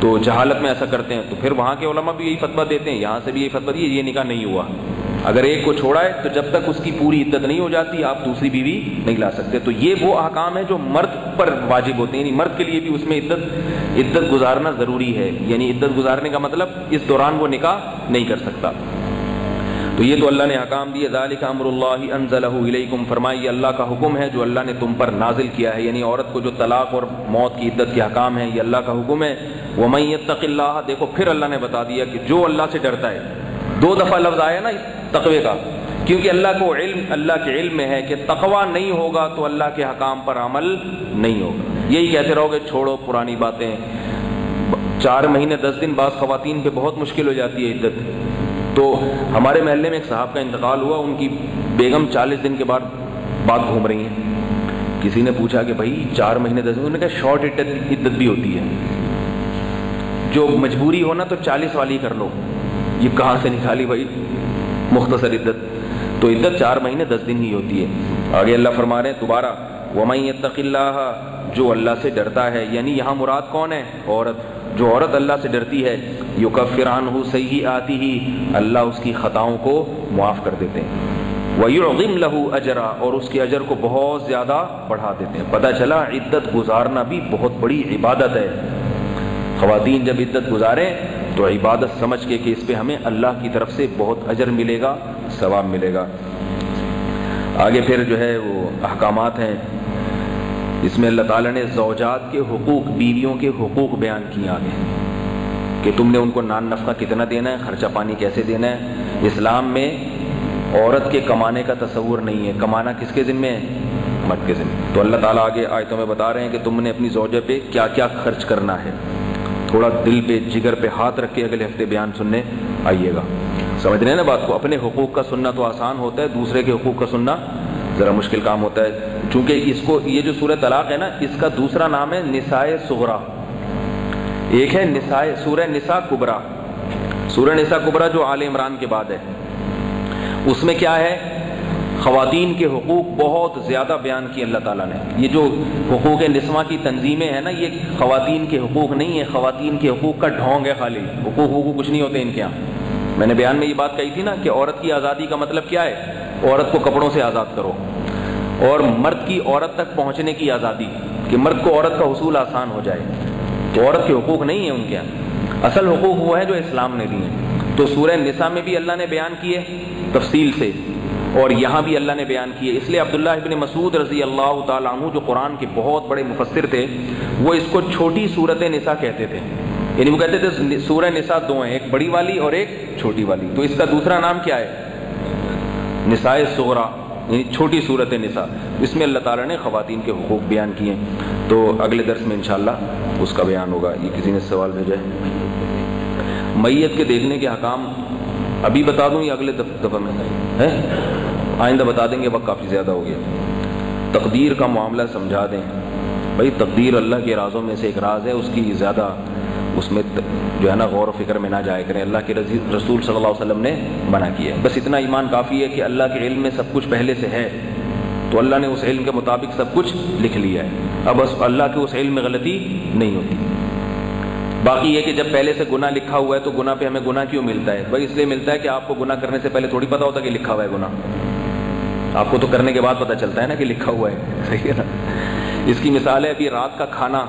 تو جہالت میں ایسا کرتے ہیں۔ تو پھر وہاں کے علماء بھی یہی فتویٰ دیتے ہیں، یہاں سے بھی یہی فتویٰ دیے یہ نکاح نہیں ہوا۔ اگر ایک کو چھوڑا ہے تو جب تک اس کی پوری عدت نہیں ہو جاتی، آپ دوسری بیوی نہیں لا سکتے۔ تو یہ وہ احکام ہے جو مرد پر واجب ہوتے ہیں۔ یعنی مرد کے لیے بھی اس میں عدت عدت گزارنا ضروری ہے۔ یعنی عدت گزارنے کا مطلب اس دوران وہ نکاح نہیں کر سکتا۔ تو یہ تو اللہ نے حکام دیے۔ ذالک امر اللہ انزلہ الیکم۔ فرمائی یہ اللہ کا حکم ہے جو اللہ نے تم پر نازل کیا ہے۔ یعنی عورت کو جو طلاق اور موت کی عدت کے حکام ہے یہ اللہ کا حکم ہے۔ وہ میں اللہ، دیکھو پھر اللہ نے بتا دیا کہ جو اللہ سے ڈرتا ہے۔ دو دفعہ لفظ آیا نا تقوی کا۔ کیونکہ اللہ کو علم، اللہ کے علم میں ہے کہ تقوا نہیں ہوگا تو اللہ کے حکام پر عمل نہیں ہوگا۔ یہی کہتے رہو گے، چھوڑو پرانی باتیں۔ چار مہینے، دس دن بعد خواتین پہ بہت مشکل ہو جاتی ہے عدت۔ تو ہمارے محلے میں ایک صاحب کا انتقال ہوا، ان کی بیگم چالیس دن کے بعد بات گھوم رہی ہیں۔ کسی نے پوچھا کہ بھائی، چار مہینے، دس دن کہا شارٹ عدت بھی ہوتی ہے۔ جو مجبوری ہونا تو چالیس والی کر لو۔ یہ کہاں سے نکالی بھائی؟ مختصر عدت۔ تو عدت چار مہینے دس دن ہی ہوتی ہے۔ آگے اللہ فرما رہے ہیں، دوبارہ وہ میں اللہ جو اللہ سے ڈرتا ہے یعنی یہاں مراد کون ہے؟ عورت۔ جو عورت اللہ سے ڈرتی ہے یو کفران ہو صحیح آتی ہی اللہ اس کی خطاؤں کو معاف کر دیتے ہیں۔ وہ لہو اجرا اور اس کے اجر کو بہت زیادہ بڑھا دیتے ہیں۔ پتہ چلا، عدت گزارنا بھی بہت بڑی عبادت ہے۔ خواتین جب عدت گزاریں تو عبادت سمجھ کے کہ اس پہ ہمیں اللہ کی طرف سے بہت اجر ملے گا، ثواب ملے گا۔ آگے پھر جو ہے وہ احکامات ہیں۔ اس میں اللہ تعالیٰ نے زوجات کے حقوق، بیویوں کے حقوق بیان کیے آگے۔ کہ تم نے ان کو نان نفقہ کتنا دینا ہے، خرچہ پانی کیسے دینا ہے۔ اسلام میں عورت کے کمانے کا تصور نہیں ہے۔ کمانا کس کے ذمے ہے؟ مرد کے ذمے۔ تو اللہ تعالیٰ آگے آیتوں میں بتا رہے ہیں کہ تم نے اپنی زوجہ پہ کیا کیا خرچ کرنا ہے۔ تھوڑا دل پہ جگر پہ ہاتھ رکھ کے اگلے ہفتے بیان سننے آئیے گا۔ سمجھ رہے ہیں نا بات کو؟ اپنے حقوق کا سننا تو آسان ہوتا ہے، دوسرے کے حقوق کا سننا ذرا مشکل کام ہوتا ہے۔ چونکہ اس کو، یہ جو سورہ طلاق ہے نا، اس کا دوسرا نام ہے نسائے سغرا ایک ہے نسائے سورہ نسا کبرا۔ سورہ نسا کبرا جو عال عمران کے بعد ہے۔ اس میں کیا ہے؟ خواتین کے حقوق بہت زیادہ بیان کی اللہ تعالیٰ نے۔ یہ جو حقوق نسواں کی تنظیمیں ہیں نا، یہ خواتین کے حقوق نہیں ہے خواتین کے حقوق کا ڈھونگ ہے خالی۔ حقوق حقوق کچھ نہیں ہوتے ان کے یہاں میں نے بیان میں یہ بات کہی تھی نا کہ عورت کی آزادی کا مطلب کیا ہے؟ عورت کو کپڑوں سے آزاد کرو۔ اور مرد کی عورت تک پہنچنے کی آزادی، کہ مرد کو عورت کا حصول آسان ہو جائے۔ تو عورت کے حقوق نہیں ہیں ان کے یہاں اصل حقوق وہ ہے جو اسلام نے دیے۔ تو سورہ نساء میں بھی اللہ نے بیان کیے تفصیل سے۔ اور یہاں بھی اللہ نے بیان کیے۔ اس لیے عبداللہ ابن مسعود رضی اللہ تعالیٰ عنہ جو قرآن کے بہت بڑے مفسر تھے، وہ اس کو چھوٹی صورت نساء کہتے تھے۔ یعنی وہ کہتے تھے سورہ نساء دو ہیں، ایک بڑی والی اور ایک چھوٹی والی۔ تو اس کا دوسرا نام کیا ہے؟ نسائے سغرا یعنی چھوٹی صورت نساء۔ اس میں اللہ تعالیٰ نے خواتین کے حقوق بیان کیے۔ تو اگلے درس میں انشاءاللہ اس کا بیان ہوگا۔ یہ کسی نے سوال بھیجا ہے؟ میت کے دیکھنے کے حکام ابھی بتا دوں یا اگلے دفعہ میں؟ ہے؟ آئندہ بتا دیں گے، وقت کافی زیادہ ہو گیا۔ تقدیر کا معاملہ سمجھا دیں۔ بھائی، تقدیر اللہ کے رازوں میں سے ایک راز ہے، اس کی زیادہ اس میں جو ہے نا، غور و فکر میں نہ جائے کریں۔ اللہ کے رسول صلی اللہ علیہ وسلم نے منع کیا۔ ہے بس اتنا ایمان کافی ہے کہ اللہ کے علم میں سب کچھ پہلے سے ہے۔ تو اللہ نے اس علم کے مطابق سب کچھ لکھ لیا ہے۔ اب بس اللہ کے اس علم میں غلطی نہیں ہوتی۔ باقی یہ کہ جب پہلے سے گناہ لکھا ہوا ہے تو گناہ پہ ہمیں گناہ کیوں ملتا ہے؟ بھائی، اس لیے ملتا ہے کہ آپ کو گناہ کرنے سے پہلے تھوڑی پتا ہوتا کہ لکھا ہوا ہے گناہ۔ آپ کو تو کرنے کے بعد پتا چلتا ہے نا کہ لکھا ہوا ہے۔ صحیح ہے نا؟ اس کی مثال ہے ابھی رات کا کھانا،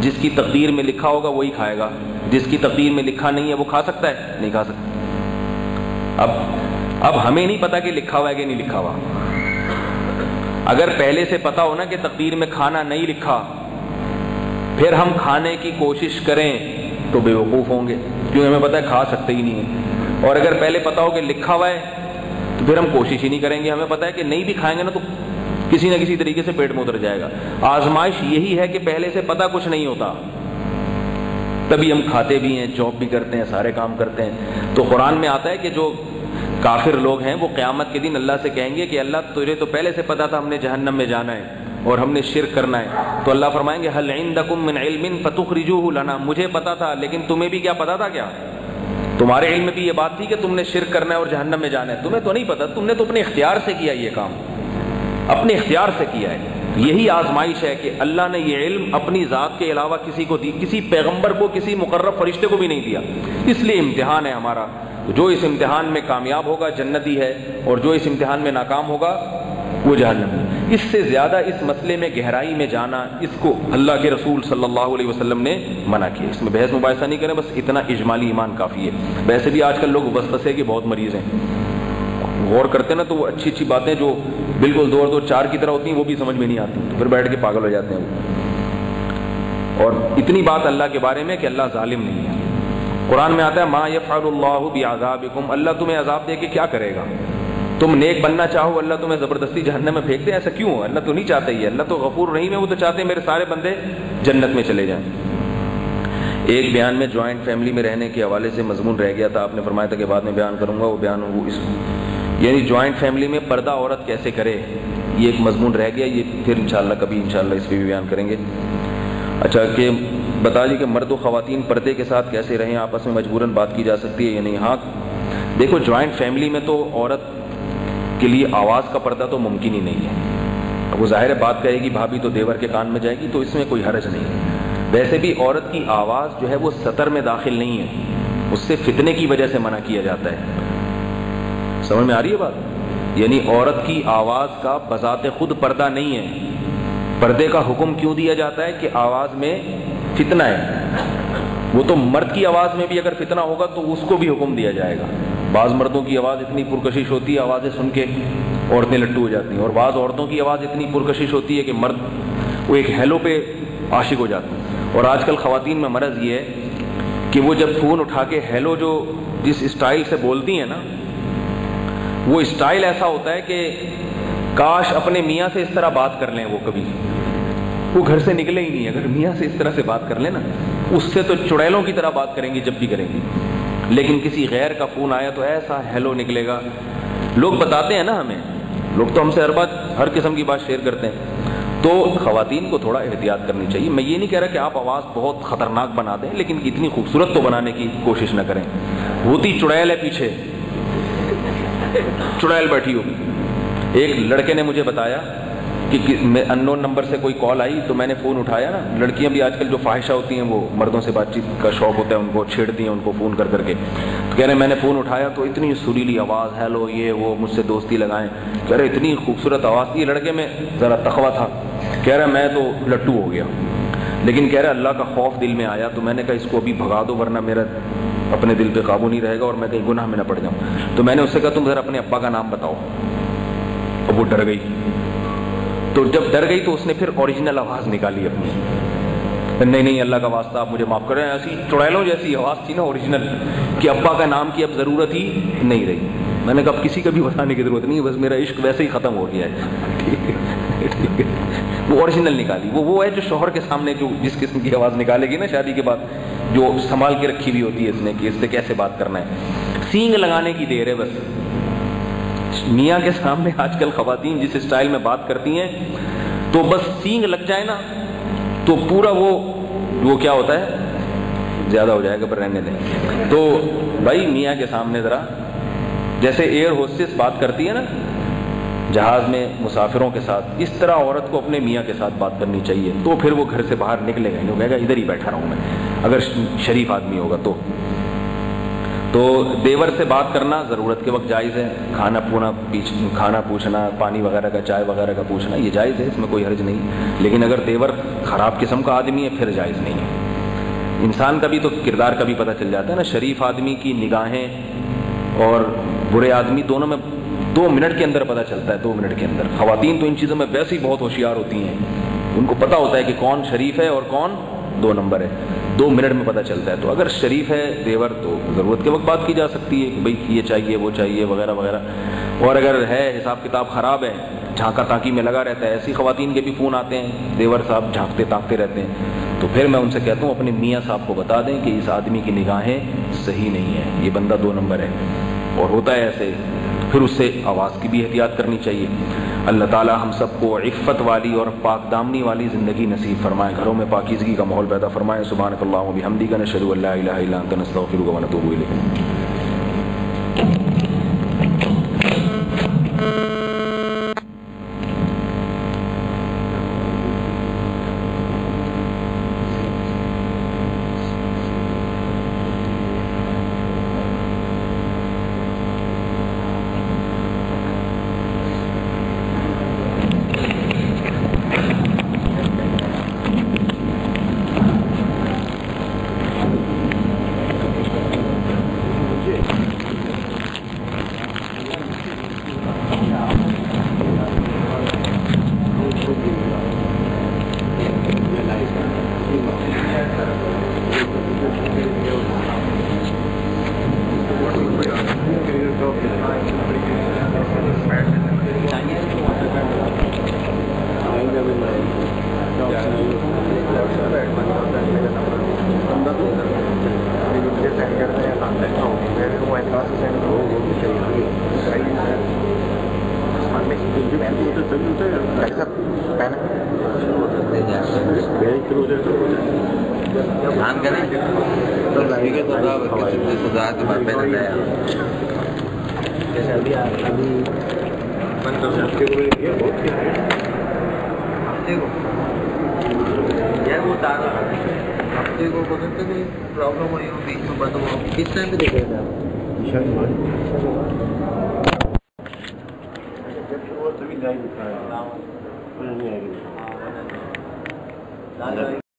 جس کی تقدیر میں لکھا ہوگا وہی کھائے گا۔ جس کی تقدیر میں لکھا نہیں ہے وہ کھا سکتا ہے؟ نہیں کھا سکتا۔ اب اب ہمیں نہیں پتا کہ لکھا ہوا ہے کہ نہیں لکھا ہوا۔ اگر پہلے سے پتا ہو نا کہ تقدیر میں کھانا نہیں لکھا، پھر ہم کھانے کی کوشش کریں تو بے وقوف ہوں گے۔ کیونکہ ہمیں پتا ہے کھا سکتے ہی نہیں ہے اور اگر پہلے پتا ہو کہ لکھا ہوا ہے تو پھر ہم کوشش ہی نہیں کریں گے۔ ہمیں پتا ہے کہ نہیں بھی کھائیں گے نا تو کسی نہ کسی طریقے سے پیٹ میں اتر جائے گا۔ آزمائش یہی ہے کہ پہلے سے پتا کچھ نہیں ہوتا۔ تبھی ہم کھاتے بھی ہیں جاب بھی کرتے ہیں، سارے کام کرتے ہیں۔ تو قرآن میں آتا ہے کہ جو کافر لوگ ہیں، وہ قیامت کے دن اللہ سے کہیں گے کہ اللہ تجھے تو پہلے سے پتا تھا ہم نے جہنم میں جانا ہے اور ہم نے شرک کرنا ہے۔ تو اللہ فرمائیں گے حل عندکم من علم فتخرجوه لنا۔ مجھے پتا تھا، لیکن تمہیں بھی کیا پتا تھا کیا؟ تمہارے علم میں بھی یہ بات تھی کہ تم نے شرک کرنا ہے اور جہنم میں جانا ہے۔ تمہیں تو نہیں پتا، تم نے تو اپنے اختیار سے کیا یہ کام۔ اپنے اختیار سے کیا ہے۔ یہی آزمائش ہے کہ اللہ نے یہ علم اپنی ذات کے علاوہ کسی کو دی، کسی پیغمبر کو، کسی مقرر فرشتے کو بھی نہیں دیا۔ اس لیے امتحان ہے ہمارا۔ جو اس امتحان میں کامیاب ہوگا جنتی ہے اور جو اس امتحان میں ناکام ہوگا وہ جہنم اس سے زیادہ اس مسئلے میں گہرائی میں جانا، اس کو اللہ کے رسول صلی اللہ علیہ وسلم نے منع کیا۔ اس میں بحث مباحثہ نہیں کریں، بس اتنا اجمالی ایمان کافی ہے۔ ویسے بھی آج کل لوگ وسوسے کے بہت مریض ہیں۔ غور کرتے نا تو وہ اچھی اچھی باتیں جو بالکل دو اور دو چار کی طرح ہوتی ہیں، وہ بھی سمجھ میں نہیں آتی۔ پھر بیٹھ کے پاگل ہو جاتے ہیں وہ۔ اور اتنی بات اللہ کے بارے میں کہ اللہ ظالم نہیں ہے۔ قرآن میں آتا ہے، ما یفعل اللہ بعذابکم۔ اللہ تمہیں عذاب دے کے کیا کرے گا؟ تم نیک بننا چاہو، اللہ تمہیں زبردستی جہنم میں پھینک دے ایسا کیوں؟ اللہ تو نہیں چاہتا ہی اللہ تو غفور نہیں ہے، وہ تو چاہتے ہیں میرے سارے بندے جنت میں چلے جائیں۔ ایک بیان میں جوائنٹ فیملی میں رہنے کے حوالے سے مضمون رہ گیا تھا، آپ نے فرمایا تھا کہ بعد میں بیان کروں گا، وہ بیان وہ اس یعنی جوائنٹ فیملی میں پردہ عورت کیسے کرے؟ یہ ایک مضمون رہ گیا، یہ پھر انشاءاللہ کبھی انشاءاللہ اس پہ بھی بیان کریں گے۔ اچھا کہ بتا دی کہ مرد و خواتین پردے کے ساتھ کیسے رہیں؟ آپس میں مجبوراً بات کی جا سکتی ہے یا نہیں؟ ہاں دیکھو جوائنٹ فیملی میں تو عورت کے لیے آواز کا پردہ تو ممکن ہی نہیں ہے۔ وہ ظاہر بات کہے گی، بھابھی تو دیور کے کان میں جائے گی، تو اس میں کوئی حرج نہیں۔ ویسے بھی عورت کی آواز جو ہے وہ سطر میں داخل نہیں ہے۔ اس سے فتنے کی وجہ سے منع کیا جاتا ہے۔ سمجھ میں آ رہی ہے بات؟ یعنی عورت کی آواز کا بذات خود پردہ نہیں ہے۔ پردے کا حکم کیوں دیا جاتا ہے کہ آواز میں فتنہ ہے؟ وہ تو مرد کی آواز میں بھی اگر فتنہ ہوگا تو اس کو بھی حکم دیا جائے گا۔ بعض مردوں کی آواز اتنی پرکشش ہوتی ہے، آوازیں سن کے عورتیں لٹو ہو جاتی ہیں۔ اور بعض عورتوں کی آواز اتنی پرکشش ہوتی ہے کہ مرد وہ ایک ہیلو پہ عاشق ہو جاتے ہیں۔ اور آج کل خواتین میں مرض یہ ہے کہ وہ جب فون اٹھا کے ہیلو جو جس اسٹائل سے بولتی ہیں نا، وہ اسٹائل ایسا ہوتا ہے کہ کاش اپنے میاں سے اس طرح بات کر لیں وہ کبھی۔ وہ گھر سے نکلے ہی نہیں۔ اگر میاں سے اس طرح سے بات کر لیں نا، اس سے تو چڑیلوں کی طرح بات کریں گی، جب بھی کریں گی۔ لیکن کسی غیر کا فون آیا تو ایسا ہیلو نکلے گا۔ لوگ بتاتے ہیں نا ہمیں۔ لوگ تو ہم سے ہر بات، ہر قسم کی بات شیئر کرتے ہیں۔ تو خواتین کو تھوڑا احتیاط کرنی چاہیے۔ میں یہ نہیں کہہ رہا کہ آپ آواز بہت خطرناک بنا دیں، لیکن اتنی خوبصورت تو بنانے کی کوشش نہ کریں۔ ہوتی چڑیل ہے پیچھے۔ چڑیل بیٹھی ہوگی ایک لڑکے نے مجھے بتایا کہ ان نون نمبر سے کوئی کال آئی تو میں نے فون اٹھایا نا۔ لڑکیاں بھی آج کل جو فواہشہ ہوتی ہیں وہ مردوں سے بات چیت کا شوق ہوتا ہے، ان کو چھیڑتی ہیں، ان کو فون کر کر کے۔ تو کہہ رہے ہیں میں نے فون اٹھایا تو اتنی سریلی آواز ہیلو یہ، وہ، مجھ سے دوستی لگائیں۔ کہہ رہے اتنی خوبصورت آواز۔ تھی لڑکے میں ذرا تخوا تھا۔ کہہ رہا میں تو لٹو ہو گیا۔ لیکن کہہ رہا اللہ کا خوف دل میں آیا تو میں نے کہا اس کو ابھی بھگا دو ورنہ میرا اپنے دل پہ قابو نہیں رہے گا اور میں کہیں گناہ میں نہ پڑ جاؤں۔ تو میں نے اس سے کہا تم ذرا اپنے ابا کا نام بتاؤ۔ اب وہ ڈر گئی۔ تو جب ڈر گئی تو اس نے پھر اوریجنل آواز نکالی اپنی۔ نہیں نہیں، اللہ کا واسطہ، آپ مجھے معاف کریں ایسی چڑیلوں جیسی آواز تھی نا اوریجنل کہ ابا کا نام کی اب ضرورت ہی نہیں رہی۔ میں نے کہا، اب کسی کا بھی بتانے کی ضرورت نہیں، بس میرا عشق ویسے ہی ختم ہو گیا ہے۔ وہ اوریجنل نکالی۔ وہ وہ ہے جو شوہر کے سامنے جو جس قسم کی آواز نکالے گی نا شادی کے بعد، جو سنبھال کے رکھی ہوئی ہوتی ہے اس نے کہ اس سے کیسے بات کرنا ہے۔ سینگ لگانے کی دیر ہے بس۔ میاں کے سامنے آج کل خواتین جس اسٹائل میں بات کرتی ہیں، تو بس سینگ لگ جائے نا، تو پورا وہ وہ کیا ہوتا ہے؟ زیادہ ہو جائے گا پر رہنے دیں۔ تو بھائی میاں کے سامنے ذرا، جیسے ایئر ہوسٹس بات کرتی ہے نا، جہاز میں مسافروں کے ساتھ، اس طرح عورت کو اپنے میاں کے ساتھ بات کرنی چاہیے۔ تو پھر وہ گھر سے باہر نکلے گا نہیں کہے گا، ادھر ہی بیٹھا رہا ہوں میں۔ اگر شریف آدمی ہوگا تو۔ تو دیور سے بات کرنا ضرورت کے وقت جائز ہے۔ کھانا پونا کھانا پوچھنا، پانی وغیرہ کا چائے وغیرہ کا پوچھنا، یہ جائز ہے، اس میں کوئی حرج نہیں۔ لیکن اگر دیور خراب قسم کا آدمی ہے، پھر جائز نہیں ہے۔ انسان کا بھی تو کردار کا بھی پتہ چل جاتا ہے نا، شریف آدمی کی نگاہیں اور برے آدمی دونوں میں دو منٹ کے اندر پتہ چلتا ہے، دو منٹ کے اندر۔ خواتین تو ان چیزوں میں ویسے ہی بہت ہوشیار ہوتی ہیں۔ ان کو پتہ ہوتا ہے کہ کون شریف ہے اور کون دو نمبر ہے۔ دو منٹ میں پتہ چلتا ہے۔ تو اگر شریف ہے دیور، تو ضرورت کے وقت بات کی جا سکتی ہے کہ بھائی یہ چاہیے، وہ چاہیے، وغیرہ وغیرہ۔ اور اگر ہے حساب کتاب خراب ہے، جھانکا تاکی میں لگا رہتا ہے، ایسی خواتین کے بھی فون آتے ہیں، دیور صاحب جھانکتے تاکتے رہتے ہیں۔ تو پھر میں ان سے کہتا ہوں، اپنے میاں صاحب کو بتا دیں کہ اس آدمی کی نگاہیں صحیح نہیں ہیں۔ یہ بندہ دو نمبر ہے۔ اور ہوتا ہے ایسے، پھر اس سے آواز کی بھی احتیاط کرنی چاہیے۔ اللہ تعالی ہم سب کو عفت والی اور پاک دامنی والی زندگی نصیب فرمائے۔ گھروں میں پاکیزگی کا ماحول پیدا فرمائے۔ سبحانک اللہم بحمدی کا نشہد اللہ الہ الا انت، نستغفرک و نتوب الیک۔